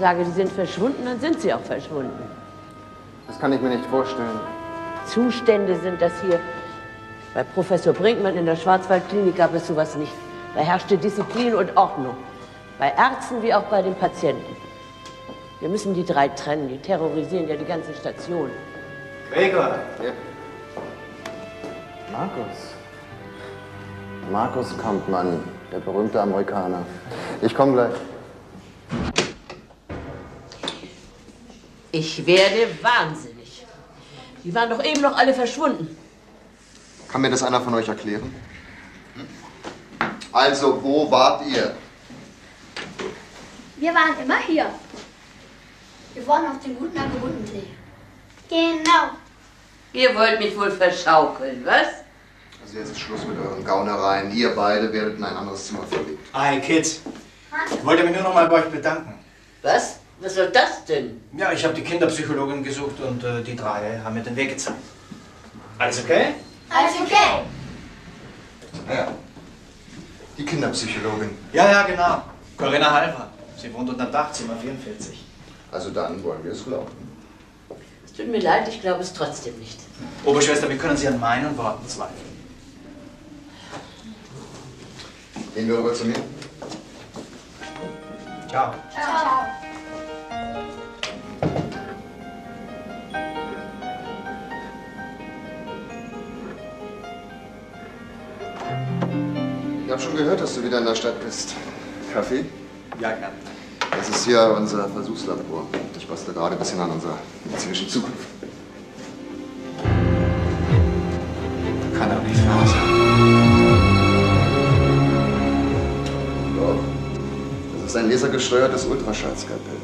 Sage, die sind verschwunden, dann sind sie auch verschwunden. Das kann ich mir nicht vorstellen. Zustände sind das hier. Bei Professor Brinkmann in der Schwarzwaldklinik gab es sowas nicht. Da herrschte Disziplin und Ordnung. Bei Ärzten wie auch bei den Patienten. Wir müssen die drei trennen. Die terrorisieren ja die ganze Station. Gregor! Markus. Markus Kampmann, der berühmte Amerikaner. Ich komme gleich. Ich werde wahnsinnig. Die waren doch eben noch alle verschwunden. Kann mir das einer von euch erklären? Also, wo wart ihr? Wir waren immer hier. Wir waren auf dem guten See. Genau. Ihr wollt mich wohl verschaukeln, was? Also jetzt ist Schluss mit euren Gaunereien. Ihr beide werdet in ein anderes Zimmer verlegt. Hi, Kids. Ich wollte mich nur noch mal bei euch bedanken. Was? Was soll das denn? Ja, ich habe die Kinderpsychologin gesucht und äh, die drei haben mir den Weg gezeigt. Alles okay? Alles okay. Ja. Die Kinderpsychologin. Ja, ja, genau. Corinna Halver. Sie wohnt unter Dach, Zimmer 44. Also dann wollen wir es glauben. Es tut mir leid, ich glaube es trotzdem nicht. Oberschwester, wie können Sie an meinen Worten zweifeln? Gehen wir rüber zu mir. Ciao. Ciao. Ich habe schon gehört, dass du wieder in der Stadt bist. Kaffee? Ja, gern. Das ist hier unser Versuchslabor. Ich bastel gerade ein bisschen an unserer medizinischen Zukunft. Kann doch nicht wahr sein. Doch. Das ist ein lasergesteuertes Ultraschallskalpell.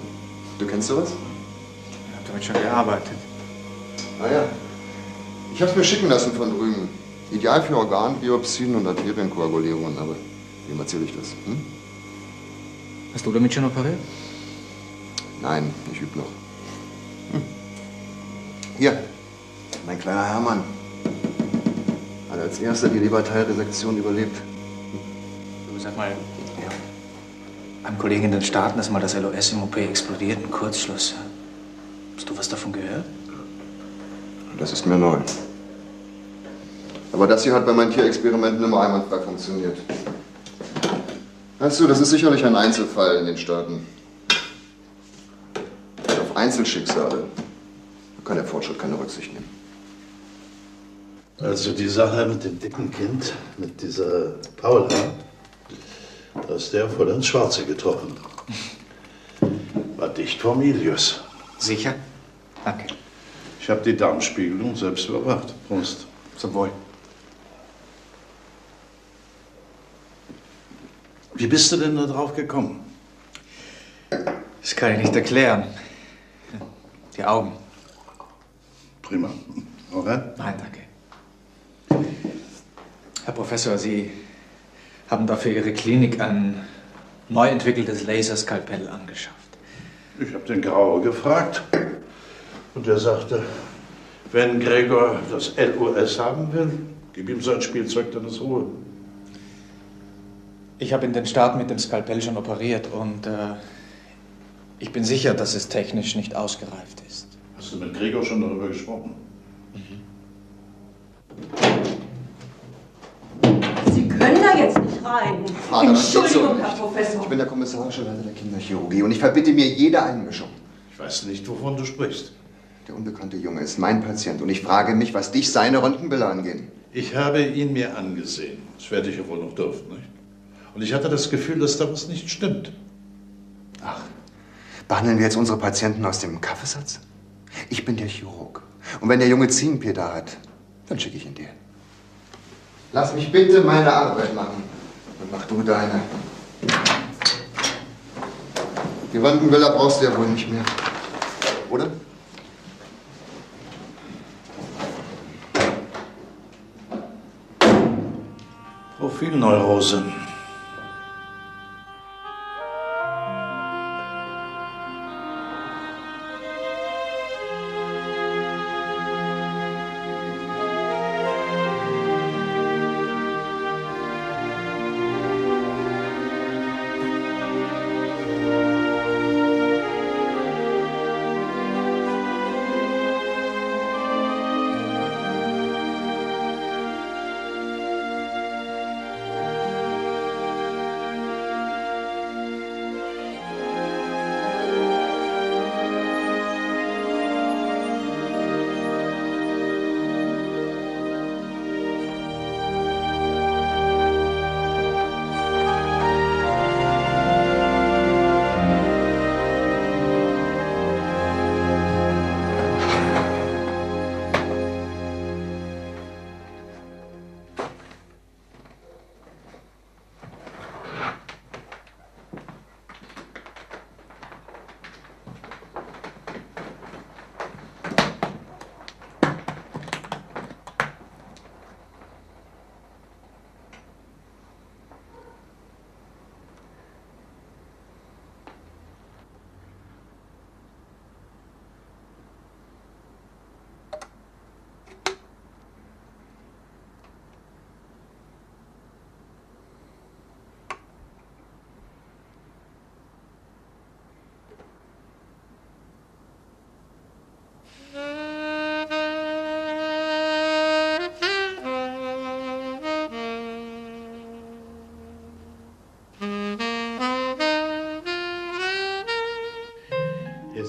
Du kennst sowas? Ich habe damit schon gearbeitet. Ah ja. Ich habe es mir schicken lassen von drüben. Ideal für Organbiopsien und Arterienkoagulierungen, aber wem erzähle ich das? Hm? Hast du damit schon operiert? Nein, ich übe noch. Hm. Hier, mein kleiner Hermann. Hat als erster die Leberteilresektion überlebt. Du sag mal, ja. Einem Kollegen in den Staaten ist mal das LOS im OP explodiert, ein Kurzschluss. Hast du was davon gehört? Das ist mir neu. Aber das hier hat bei meinen Tierexperimenten immer einwandfrei funktioniert. Weißt du, das ist sicherlich ein Einzelfall in den Staaten. Auf Einzelschicksale kann der Fortschritt keine Rücksicht nehmen. Also die Sache mit dem dicken Kind, mit dieser Paula, da ist der voll ins Schwarze getroffen. War dicht vom Ilius. Sicher? Danke. Ich habe die Darmspiegelung selbst überwacht. Prost. Zum Wohl. Wie bist du denn da drauf gekommen? Das kann ich nicht erklären. Die Augen. Prima. Oder? Nein, danke. Herr Professor, Sie haben dafür Ihre Klinik ein neu entwickeltes Laserskalpell angeschafft. Ich habe den Grauer gefragt. Und er sagte, wenn Gregor das LOS haben will, gib ihm sein Spielzeug, dann ist Ruhe. Ich habe in den Staaten mit dem Skalpell schon operiert und äh, ich bin sicher, dass es technisch nicht ausgereift ist. Hast du mit Gregor schon darüber gesprochen? Sie können da jetzt nicht rein. Vater, so Entschuldigung. Herr Professor. Ich bin der kommissarische Leiter der Kinderchirurgie und ich verbitte mir jede Einmischung. Ich weiß nicht, wovon du sprichst. Der unbekannte Junge ist mein Patient und ich frage mich, was dich seine Röntgenbilder angehen. Ich habe ihn mir angesehen. Das werde ich ja wohl noch dürfen, nicht? Und ich hatte das Gefühl, dass da was nicht stimmt. Behandeln wir jetzt unsere Patienten aus dem Kaffeesatz? Ich bin der Chirurg. Und wenn der Junge Ziegenpeter hat, dann schicke ich ihn dir. Lass mich bitte meine Arbeit machen. Und mach du deine. Die Röntgenbilder brauchst du ja wohl nicht mehr. Oder? Profilneurose.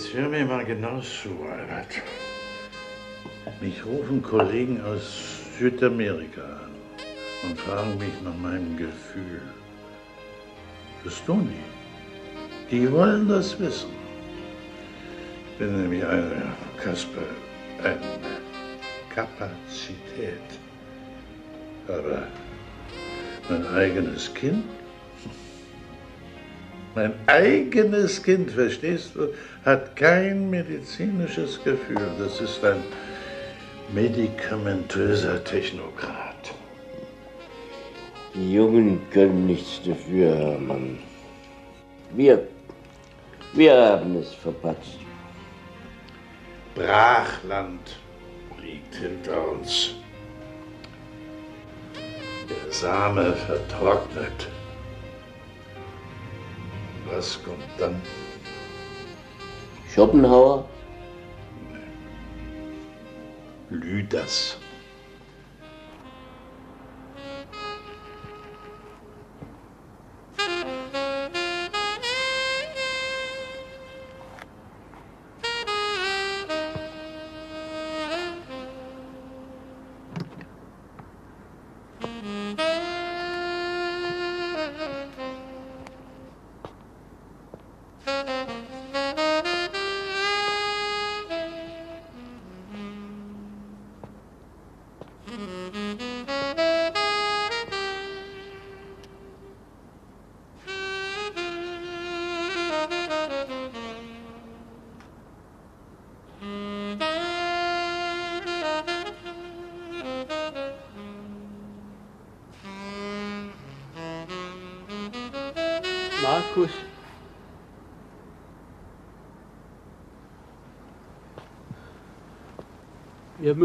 Jetzt hör mir mal genau zu, Albert. Mich rufen Kollegen aus Südamerika an und fragen mich nach meinem Gefühl. Das tun die. Die wollen das wissen. Ich bin nämlich eine Kasper, eine Kapazität. Aber mein eigenes Kind? Mein eigenes Kind, verstehst du, hat kein medizinisches Gefühl. Das ist ein medikamentöser Technokrat. Die Jungen können nichts dafür, Hermann. Wir, wir haben es verpatzt. Brachland liegt hinter uns. Der Same vertrocknet. Was kommt dann? Schopenhauer? Lüders.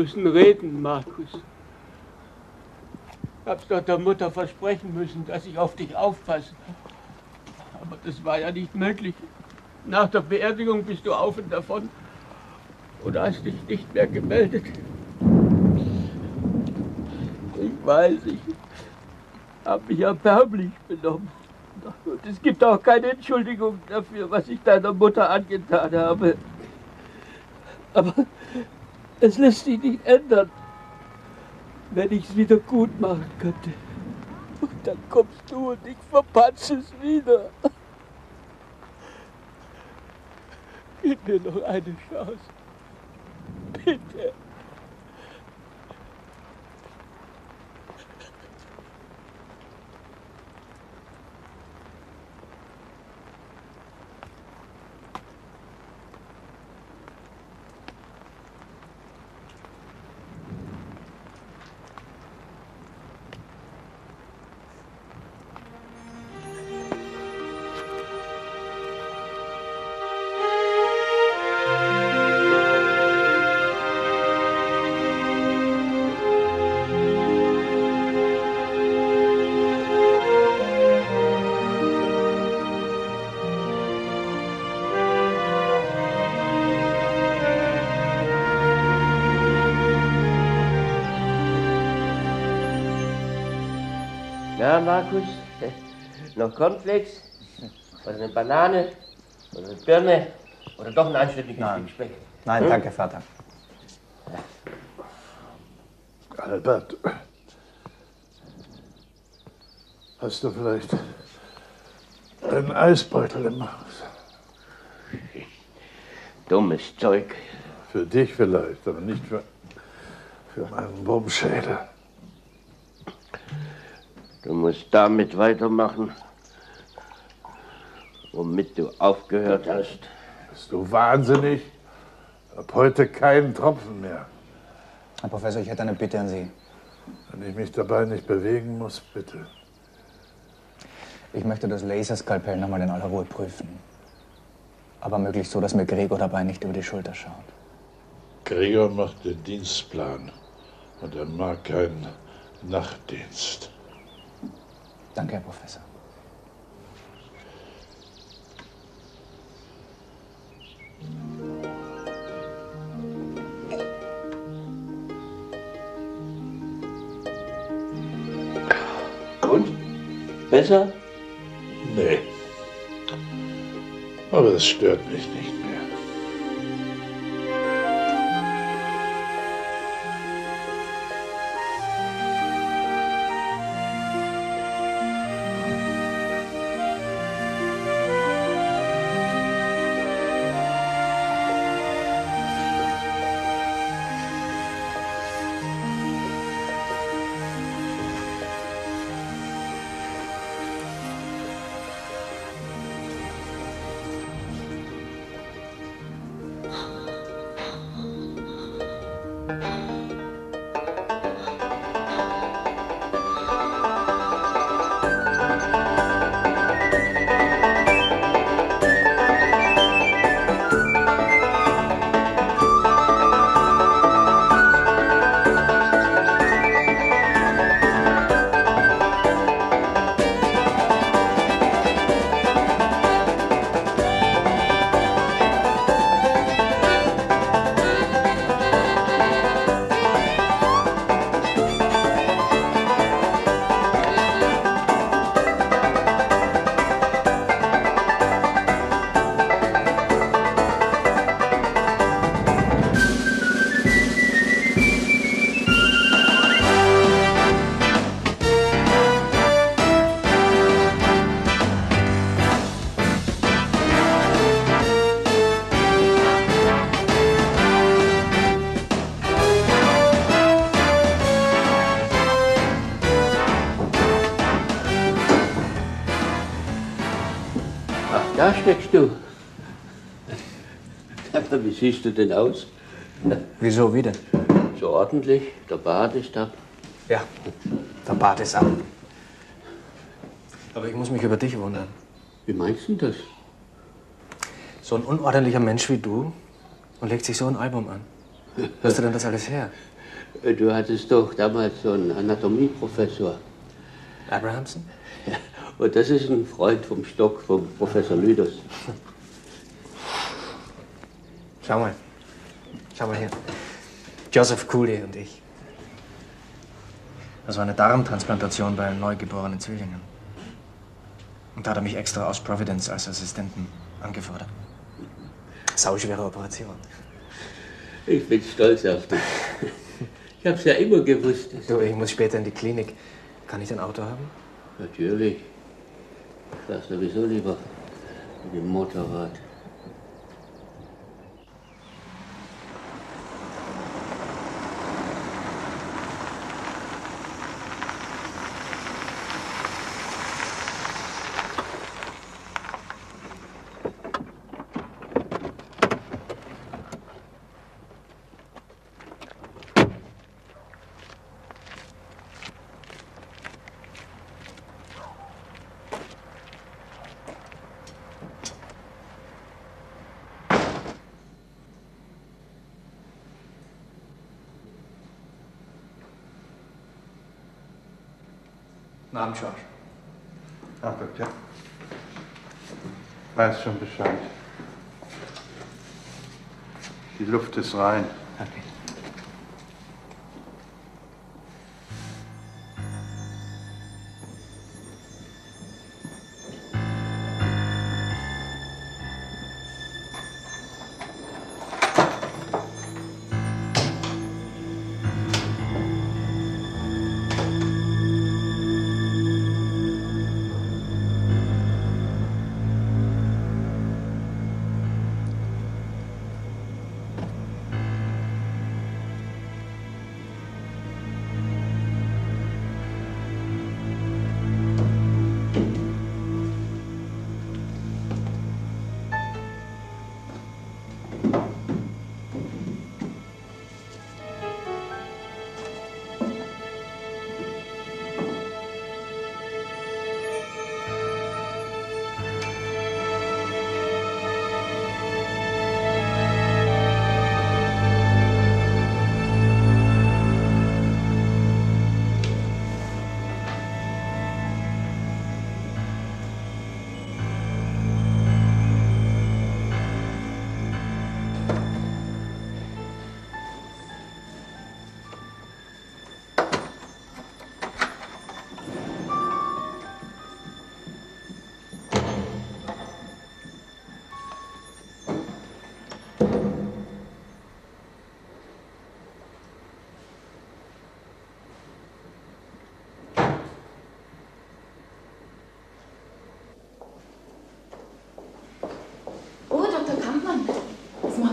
Müssen reden, Markus. hab's doch der Mutter versprechen müssen, dass ich auf dich aufpasse. Aber das war ja nicht möglich. Nach der Beerdigung bist du auf und davon und hast dich nicht mehr gemeldet. Ich weiß, ich habe mich erbärmlich benommen. Und es gibt auch keine Entschuldigung dafür, was ich deiner Mutter angetan habe. Aber es lässt sich nicht ändern, wenn ich es wieder gut machen könnte. Und dann kommst du und ich verpatze es wieder. Gib mir noch eine Chance. Na, Markus? Noch Cornflakes? Oder eine Banane? Oder eine Birne? Oder doch ein anständiges Stück Speck? Nein, Hm? danke, Vater. Albert, hast du vielleicht einen Eisbeutel im Haus? Dummes Zeug. Für dich vielleicht, aber nicht für, für meinen Bummschädel. Du musst damit weitermachen, womit du aufgehört hast. Bist du wahnsinnig? Ab heute keinen Tropfen mehr. Herr Professor, ich hätte eine Bitte an Sie. Wenn ich mich dabei nicht bewegen muss, bitte. Ich möchte das Laserskalpell nochmal in aller Ruhe prüfen. Aber möglichst so, dass mir Gregor dabei nicht über die Schulter schaut. Gregor macht den Dienstplan und er mag keinen Nachtdienst. Danke, Herr Professor. Und? Besser? Nee. Aber es stört mich nicht wie siehst du denn aus? Wieso wieder? So ordentlich, der Bart ist ab. Ja, der Bart ist ab. Aber ich muss mich über dich wundern. Wie meinst du das? So ein unordentlicher Mensch wie du und legt sich so ein Album an. Wo hast du denn das alles her? Du hattest doch damals so einen Anatomieprofessor. Abrahamson? Ja, und das ist ein Freund vom Stock, vom Professor Lüders. Schau mal. Schau mal her. Joseph Cooley und ich. Das war eine Darmtransplantation bei neugeborenen Zwillingen. Und da hat er mich extra aus Providence als Assistenten angefordert. Sauschwere Operation. Ich bin stolz auf dich. Ich hab's ja immer gewusst. Du, ich muss später in die Klinik. Kann ich ein Auto haben? Natürlich. Ich fahr sowieso lieber mit dem Motorrad. George. Ach, Doktor. Weiß schon Bescheid. Die Luft ist rein. Okay.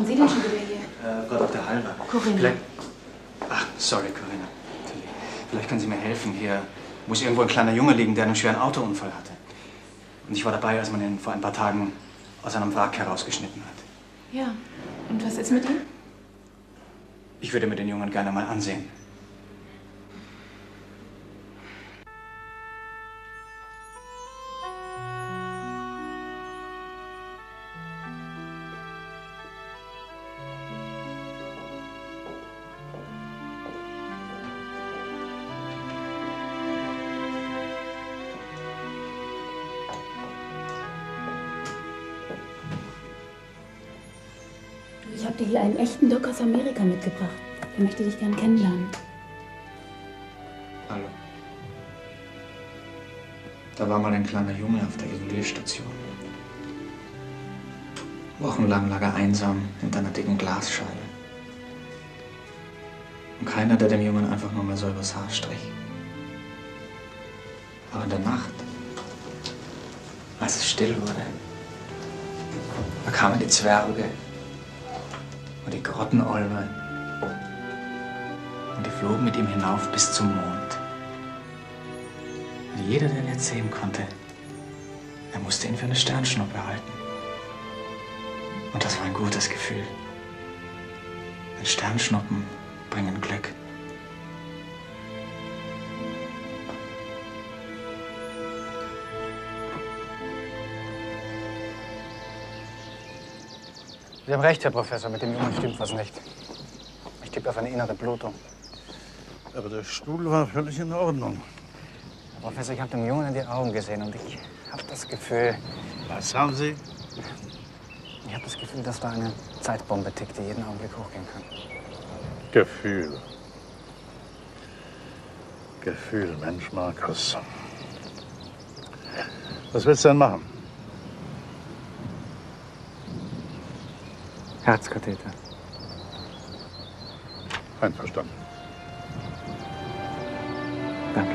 Machen Sie denn schon wieder hier? Äh, Frau Dr. Halber. Corinna. Vielleicht... Ach, sorry, Corinna. Vielleicht können Sie mir helfen. Hier muss irgendwo ein kleiner Junge liegen, der einen schweren Autounfall hatte. Und ich war dabei, als man ihn vor ein paar Tagen aus einem Wrack herausgeschnitten hat. Ja. Und was ist mit ihm? Ich würde mir den Jungen gerne mal ansehen. Echten Doc aus Amerika mitgebracht. Der möchte dich gern kennenlernen. Hallo. Da war mal ein kleiner Junge auf der Isolierstation. Wochenlang lag er einsam hinter einer dicken Glasscheibe. Und keiner, der dem Jungen einfach nur mal so übers Haar strich. Aber in der Nacht, als es still wurde, da kamen die Zwerge und die Grottenolme und die flogen mit ihm hinauf bis zum Mond. Und jeder, der ihn jetzt sehen konnte, er musste ihn für eine Sternschnuppe halten. Und das war ein gutes Gefühl. Denn Sternschnuppen bringen Glück. Sie haben recht, Herr Professor, mit dem Jungen stimmt was nicht. Ich tippe auf eine innere Blutung. Aber der Stuhl war völlig in Ordnung. Herr Professor, ich habe dem Jungen in die Augen gesehen und ich habe das Gefühl. Was haben Sie? Ich habe das Gefühl, dass da eine Zeitbombe tickt, die jeden Augenblick hochgehen kann. Gefühl. Gefühl, Mensch, Markus. Was willst du denn machen? Herzkatheter. Einverstanden. Danke.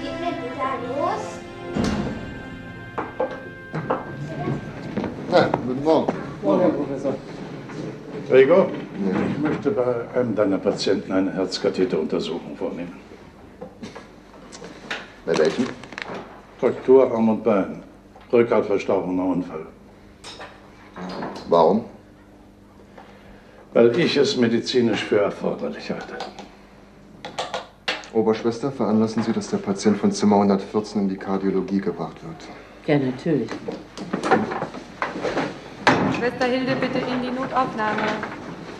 Geht denn wieder los? Na, guten Morgen. Morgen, Herr Professor. Gregor, ich möchte bei einem deiner Patienten eine Herzkatheteruntersuchung vornehmen. Bei welchem? Fraktur Arm und Bein. Rückgratverstauchender Unfall. Warum? Weil ich es medizinisch für erforderlich halte. Oberschwester, veranlassen Sie, dass der Patient von Zimmer 114 in die Kardiologie gebracht wird. Ja, natürlich. Schwester Hilde, bitte in die Notaufnahme.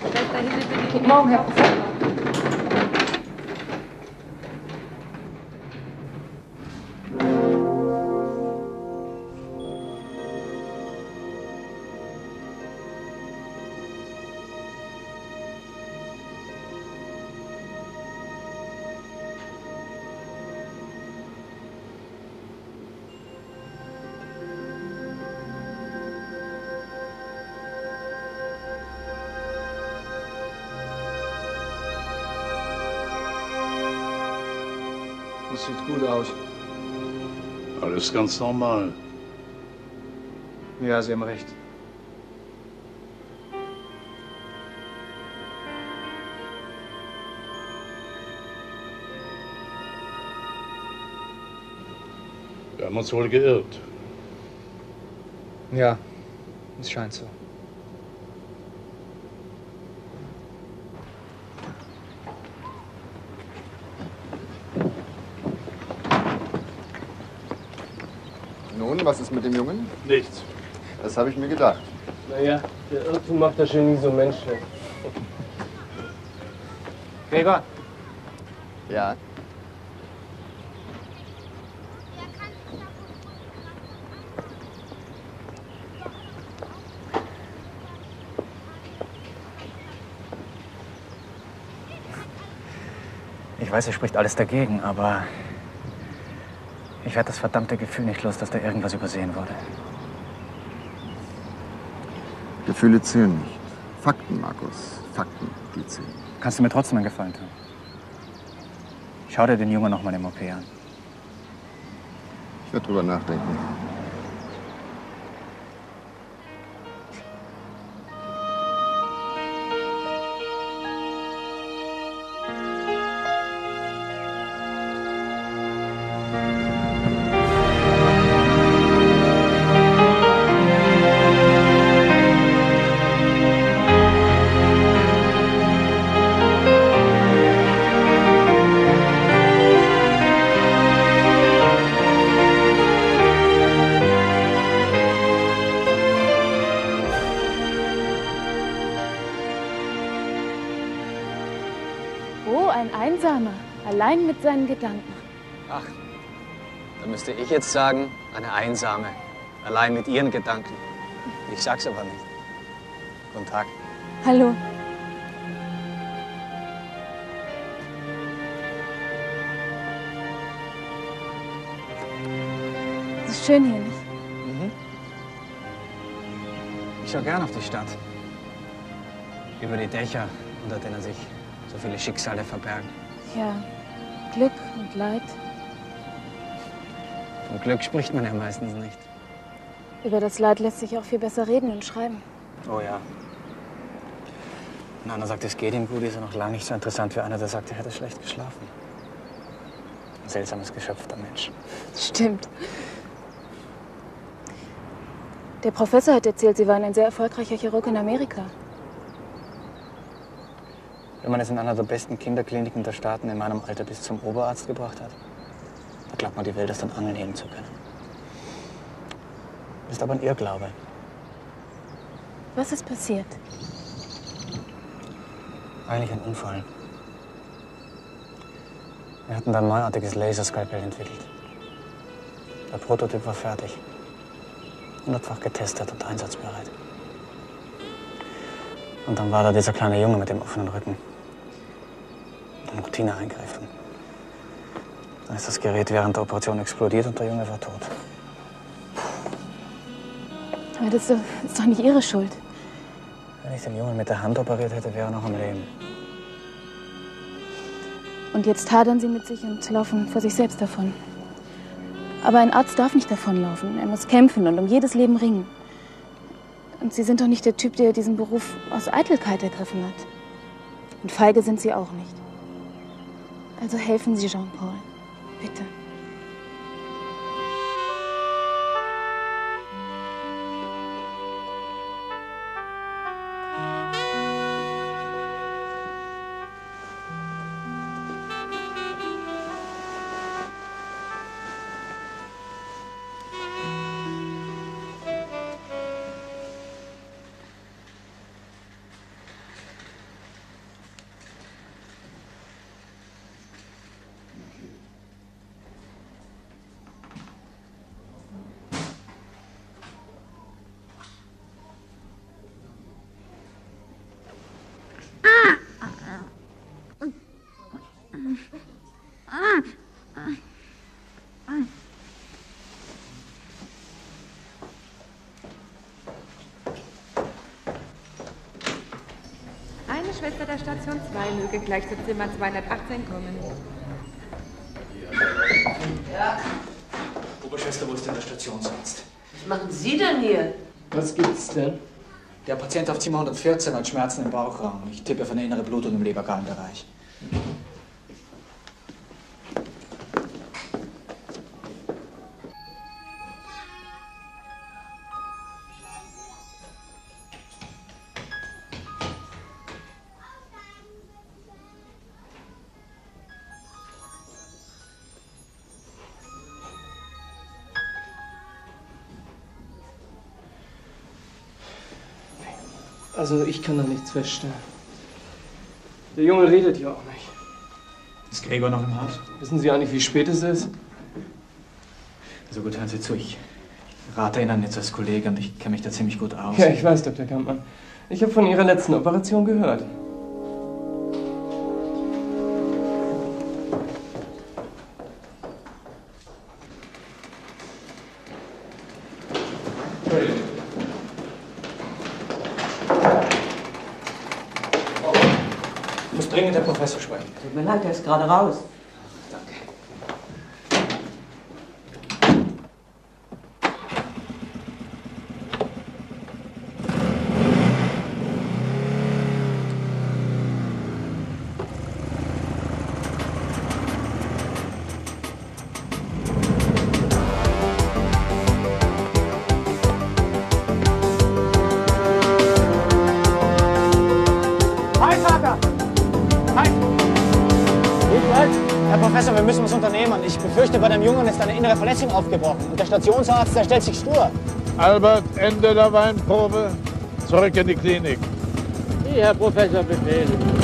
Schwester Hilde, bitte in die Guten Morgen, Herr Notaufnahme. Alles ganz normal. Ja, Sie haben recht. Wir haben uns wohl geirrt. Ja, es scheint so. Ist mit dem Jungen? Nichts. Das habe ich mir gedacht. Naja, der Irrtum macht das Genie so menschlich. Gregor, Ja. ich weiß, es spricht alles dagegen, aber ich werde das verdammte Gefühl nicht los, dass da irgendwas übersehen wurde. Gefühle zählen nicht. Fakten, Markus. Fakten, die zählen. Kannst du mir trotzdem einen Gefallen tun? Schau dir den Jungen noch mal im OP an. Ich werde drüber nachdenken. Ich jetzt sagen, eine Einsame. Allein mit ihren Gedanken. Ich sag's aber nicht. Guten Tag. Hallo. Es ist schön hier, nicht? Mhm. Ich schau gern auf die Stadt. Über die Dächer, unter denen sich so viele Schicksale verbergen. Ja, Glück und Leid. Vom Glück spricht man ja meistens nicht. Über das Leid lässt sich auch viel besser reden und schreiben. Oh ja. Wenn einer sagt, es geht ihm gut, ist er noch lange nicht so interessant wie einer, der sagt, er hätte schlecht geschlafen. Ein seltsames Geschöpf, der Mensch. Stimmt. Der Professor hat erzählt, Sie waren ein sehr erfolgreicher Chirurg in Amerika. Wenn man es in einer der besten Kinderkliniken der Staaten in meinem Alter bis zum Oberarzt gebracht hat, glaubt man, die Welt aus den Angeln heben zu können. Ist aber ein Irrglaube. Was ist passiert? Eigentlich ein Unfall. Wir hatten ein neuartiges Laserskalpell entwickelt. Der Prototyp war fertig. Hundertfach getestet und einsatzbereit. Und dann war da dieser kleine Junge mit dem offenen Rücken. Ein Routineeingriff. Dann ist das Gerät während der Operation explodiert und der Junge war tot. Aber das ist doch, das ist doch nicht Ihre Schuld. Wenn ich den Jungen mit der Hand operiert hätte, wäre er noch am Leben. Und jetzt hadern Sie mit sich und laufen vor sich selbst davon. Aber ein Arzt darf nicht davonlaufen. Er muss kämpfen und um jedes Leben ringen. Und Sie sind doch nicht der Typ, der diesen Beruf aus Eitelkeit ergriffen hat. Und feige sind Sie auch nicht. Also helfen Sie Jean-Paul. Bitte. Der Station 2 möge gleich zu Zimmer 218 kommen. Ja, Oberschwester, wo ist denn der Stationsarzt? was machen Sie denn hier? Was gibt's denn? Der Patient auf Zimmer 114 hat Schmerzen im Bauchraum. Ich tippe auf eine innere Blutung im Lebergallenbereich. Also ich kann da nichts feststellen. Der Junge redet ja auch nicht. Ist Gregor noch im Haus? Wissen Sie eigentlich, wie spät es ist? So gut, hören Sie zu. Ich rate Ihnen jetzt als Kollege und ich kenne mich da ziemlich gut aus. Ja, ich weiß, Dr. Kampmann. Ich habe von Ihrer letzten Operation gehört. Gerade raus. Unternehmen. Ich befürchte, bei dem Jungen ist eine innere Verletzung aufgebrochen. Und der Stationsarzt, der stellt sich stur. Albert, Ende der Weinprobe. Zurück in die Klinik. Die, Herr Professor, befehlen.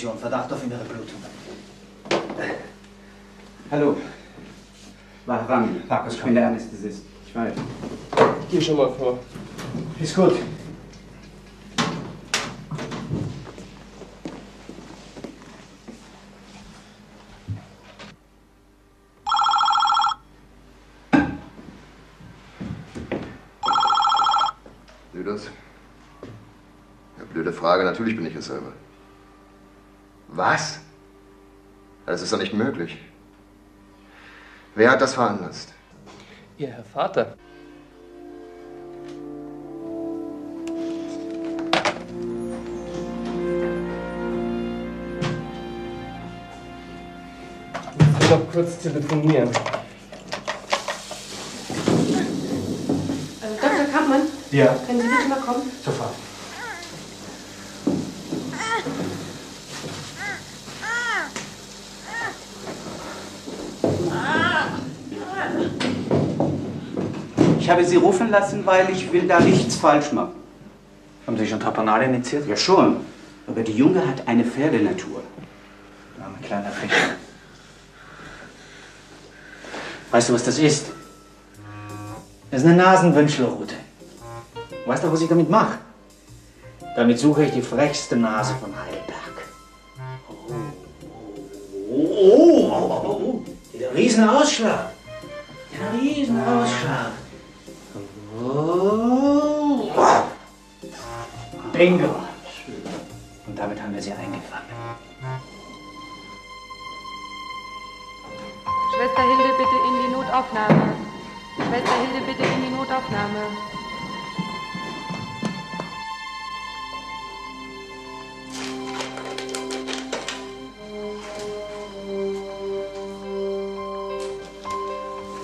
Kontusion, Verdacht auf innere Blutung. Hallo. War ran. Markus, ich bin der Anästhesist. Ich weiß. Geh schon mal vor. Ist gut. Blöde Frage, natürlich bin ich es selber. Was? Das ist doch nicht möglich. Wer hat das veranlasst? Ihr Herr Vater. Ich will noch kurz telefonieren. Ja. Können Sie bitte mal kommen? Sofort. Habe Sie rufen lassen, weil ich will da nichts falsch machen. Haben Sie schon Tapanade initiiert? Ja, schon. Aber die Junge hat eine Pferdenatur. Arme kleiner Fisch. Weißt du, was das ist? Das ist eine Nasenwünschelrute. Weißt du, was ich damit mache? Damit suche ich die frechste Nase von Heidelberg. Oh, oh, oh, oh, oh. Der Riesenausschlag. Der Riesenausschlag. Oh. Bingo. Und damit haben wir sie eingefangen. Schwester Hilde, bitte in die Notaufnahme. Schwester Hilde, bitte in die Notaufnahme.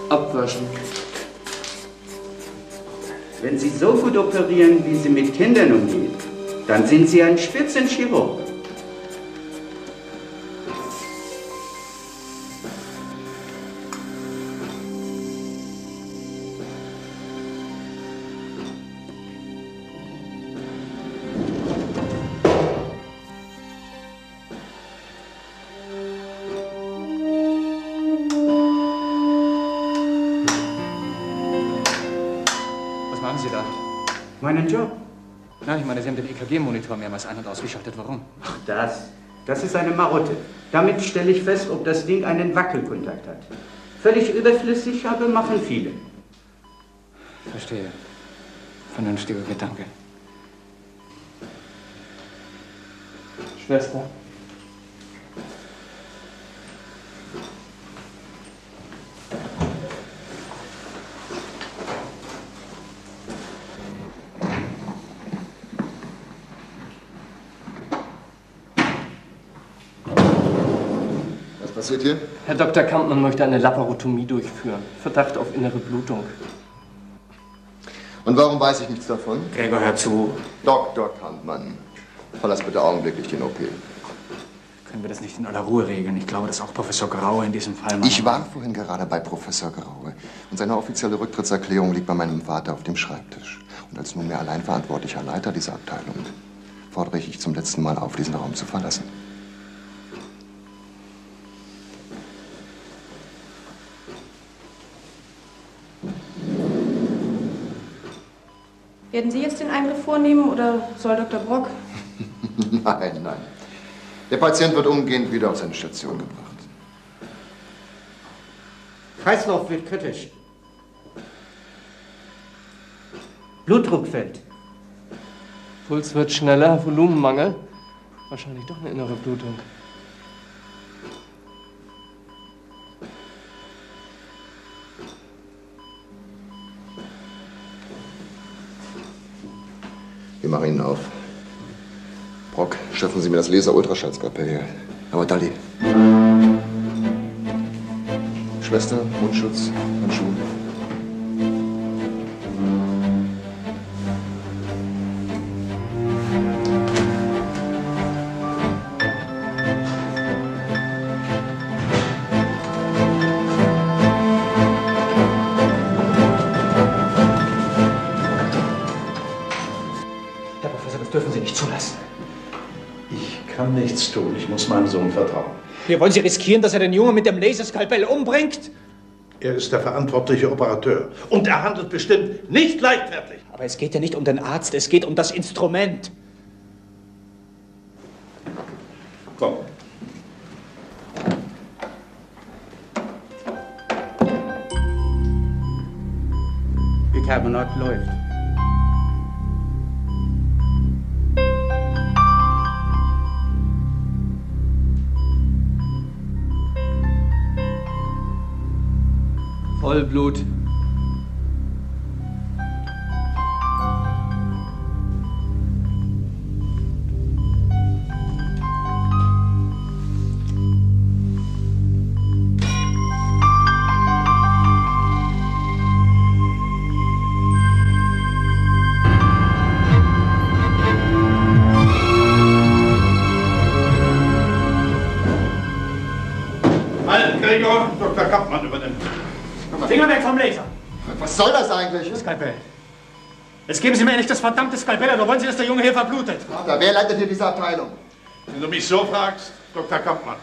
Abwaschen. Wenn Sie so gut operieren, wie Sie mit Kindern umgehen, dann sind Sie ein Spitzenchirurg. Meinen Job. Nein, ich meine, Sie haben den EKG-Monitor mehrmals ein- und ausgeschaltet. Warum? Das, das ist eine Marotte. Damit stelle ich fest, ob das Ding einen Wackelkontakt hat. Völlig überflüssig, aber machen viele. Verstehe. Vernünftiger Gedanke. Schwester. Was passiert hier? Herr Dr. Kampmann möchte eine Laparotomie durchführen. Verdacht auf innere Blutung. Und warum weiß ich nichts davon? Gregor, hör zu. Dr. Kampmann, verlass bitte augenblicklich den OP. Können wir das nicht in aller Ruhe regeln? Ich glaube, dass auch Professor Graue in diesem Fall. Ich war vorhin gerade bei Professor Graue und seine offizielle Rücktrittserklärung liegt bei meinem Vater auf dem Schreibtisch. Und als nunmehr allein verantwortlicher Leiter dieser Abteilung fordere ich zum letzten Mal auf, diesen Raum zu verlassen. Werden Sie jetzt den Eingriff vornehmen oder soll Dr. Brock? nein, nein. Der Patient wird umgehend wieder auf seine Station gebracht. Kreislauf wird kritisch. Blutdruck fällt. Puls wird schneller, Volumenmangel. Wahrscheinlich doch eine innere Blutung. Wir machen ihn auf. Brock, schaffen Sie mir das Laser-Ultraschallskalpell her. Aber Dalli. Schwester, Mundschutz, Handschuhe. Dürfen Sie nicht zulassen. Ich kann nichts tun. Ich muss meinem Sohn vertrauen. Wir wollen Sie riskieren, dass er den Jungen mit dem Laserskalpell umbringt? Er ist der verantwortliche Operateur. Und er handelt bestimmt nicht leichtfertig. Aber es geht ja nicht um den Arzt, es geht um das Instrument. Komm. Bicarbonat läuft. Vollblut. Skalpell. Jetzt geben Sie mir endlich das verdammte Skalpell, oder wollen Sie, dass der Junge hier verblutet? Vater, wer leitet hier diese Abteilung? Wenn du mich so fragst, Dr. Kampmann.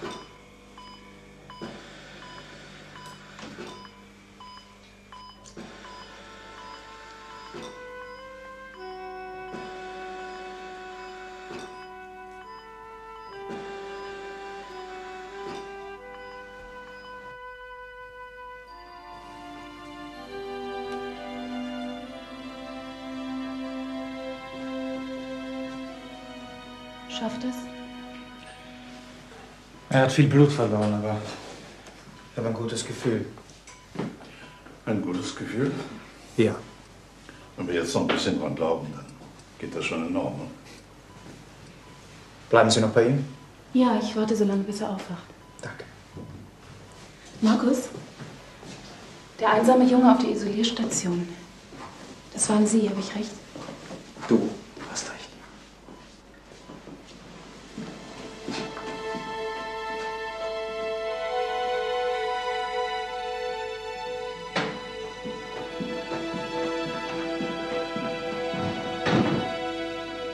Er hat viel Blut verloren, aber ich habe ein gutes Gefühl. Ein gutes Gefühl? Ja. Wenn wir jetzt noch ein bisschen dran glauben, dann geht das schon in Ordnung. Bleiben Sie noch bei ihm? Ja, ich warte so lange, bis er aufwacht. Danke. Markus? Der einsame Junge auf der Isolierstation. Das waren Sie, habe ich recht? Du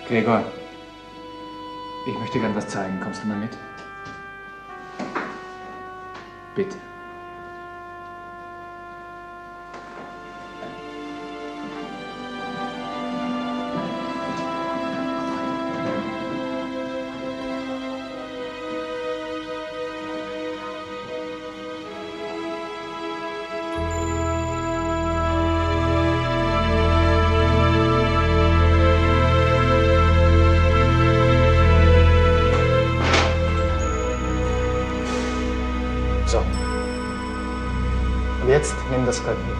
Gregor, ich möchte gern was zeigen. Kommst du mal mit? Bitte. Das Skalpell.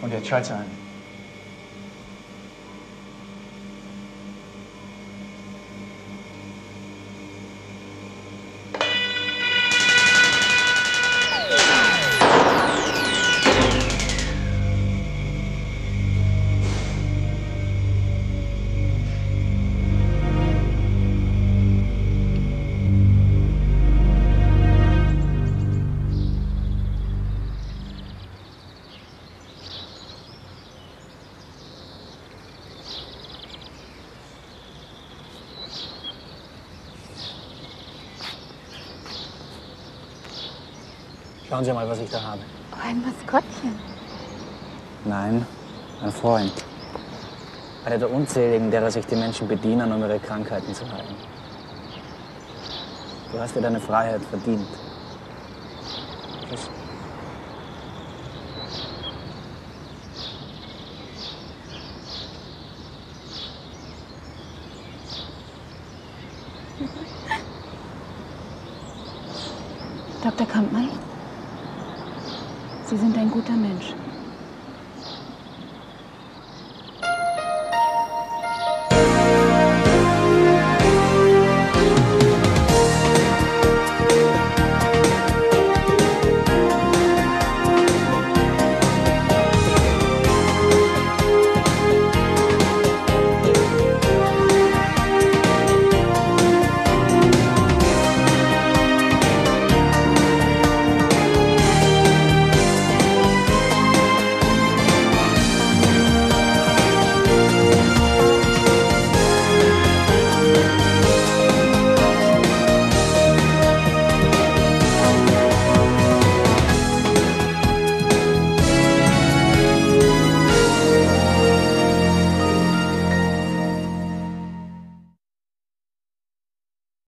Und jetzt schalte ein. Schauen Sie mal, was ich da habe. Ein Maskottchen. Nein, ein Freund. Einer der unzähligen, derer sich die Menschen bedienen, um ihre Krankheiten zu heilen. Du hast dir deine Freiheit verdient.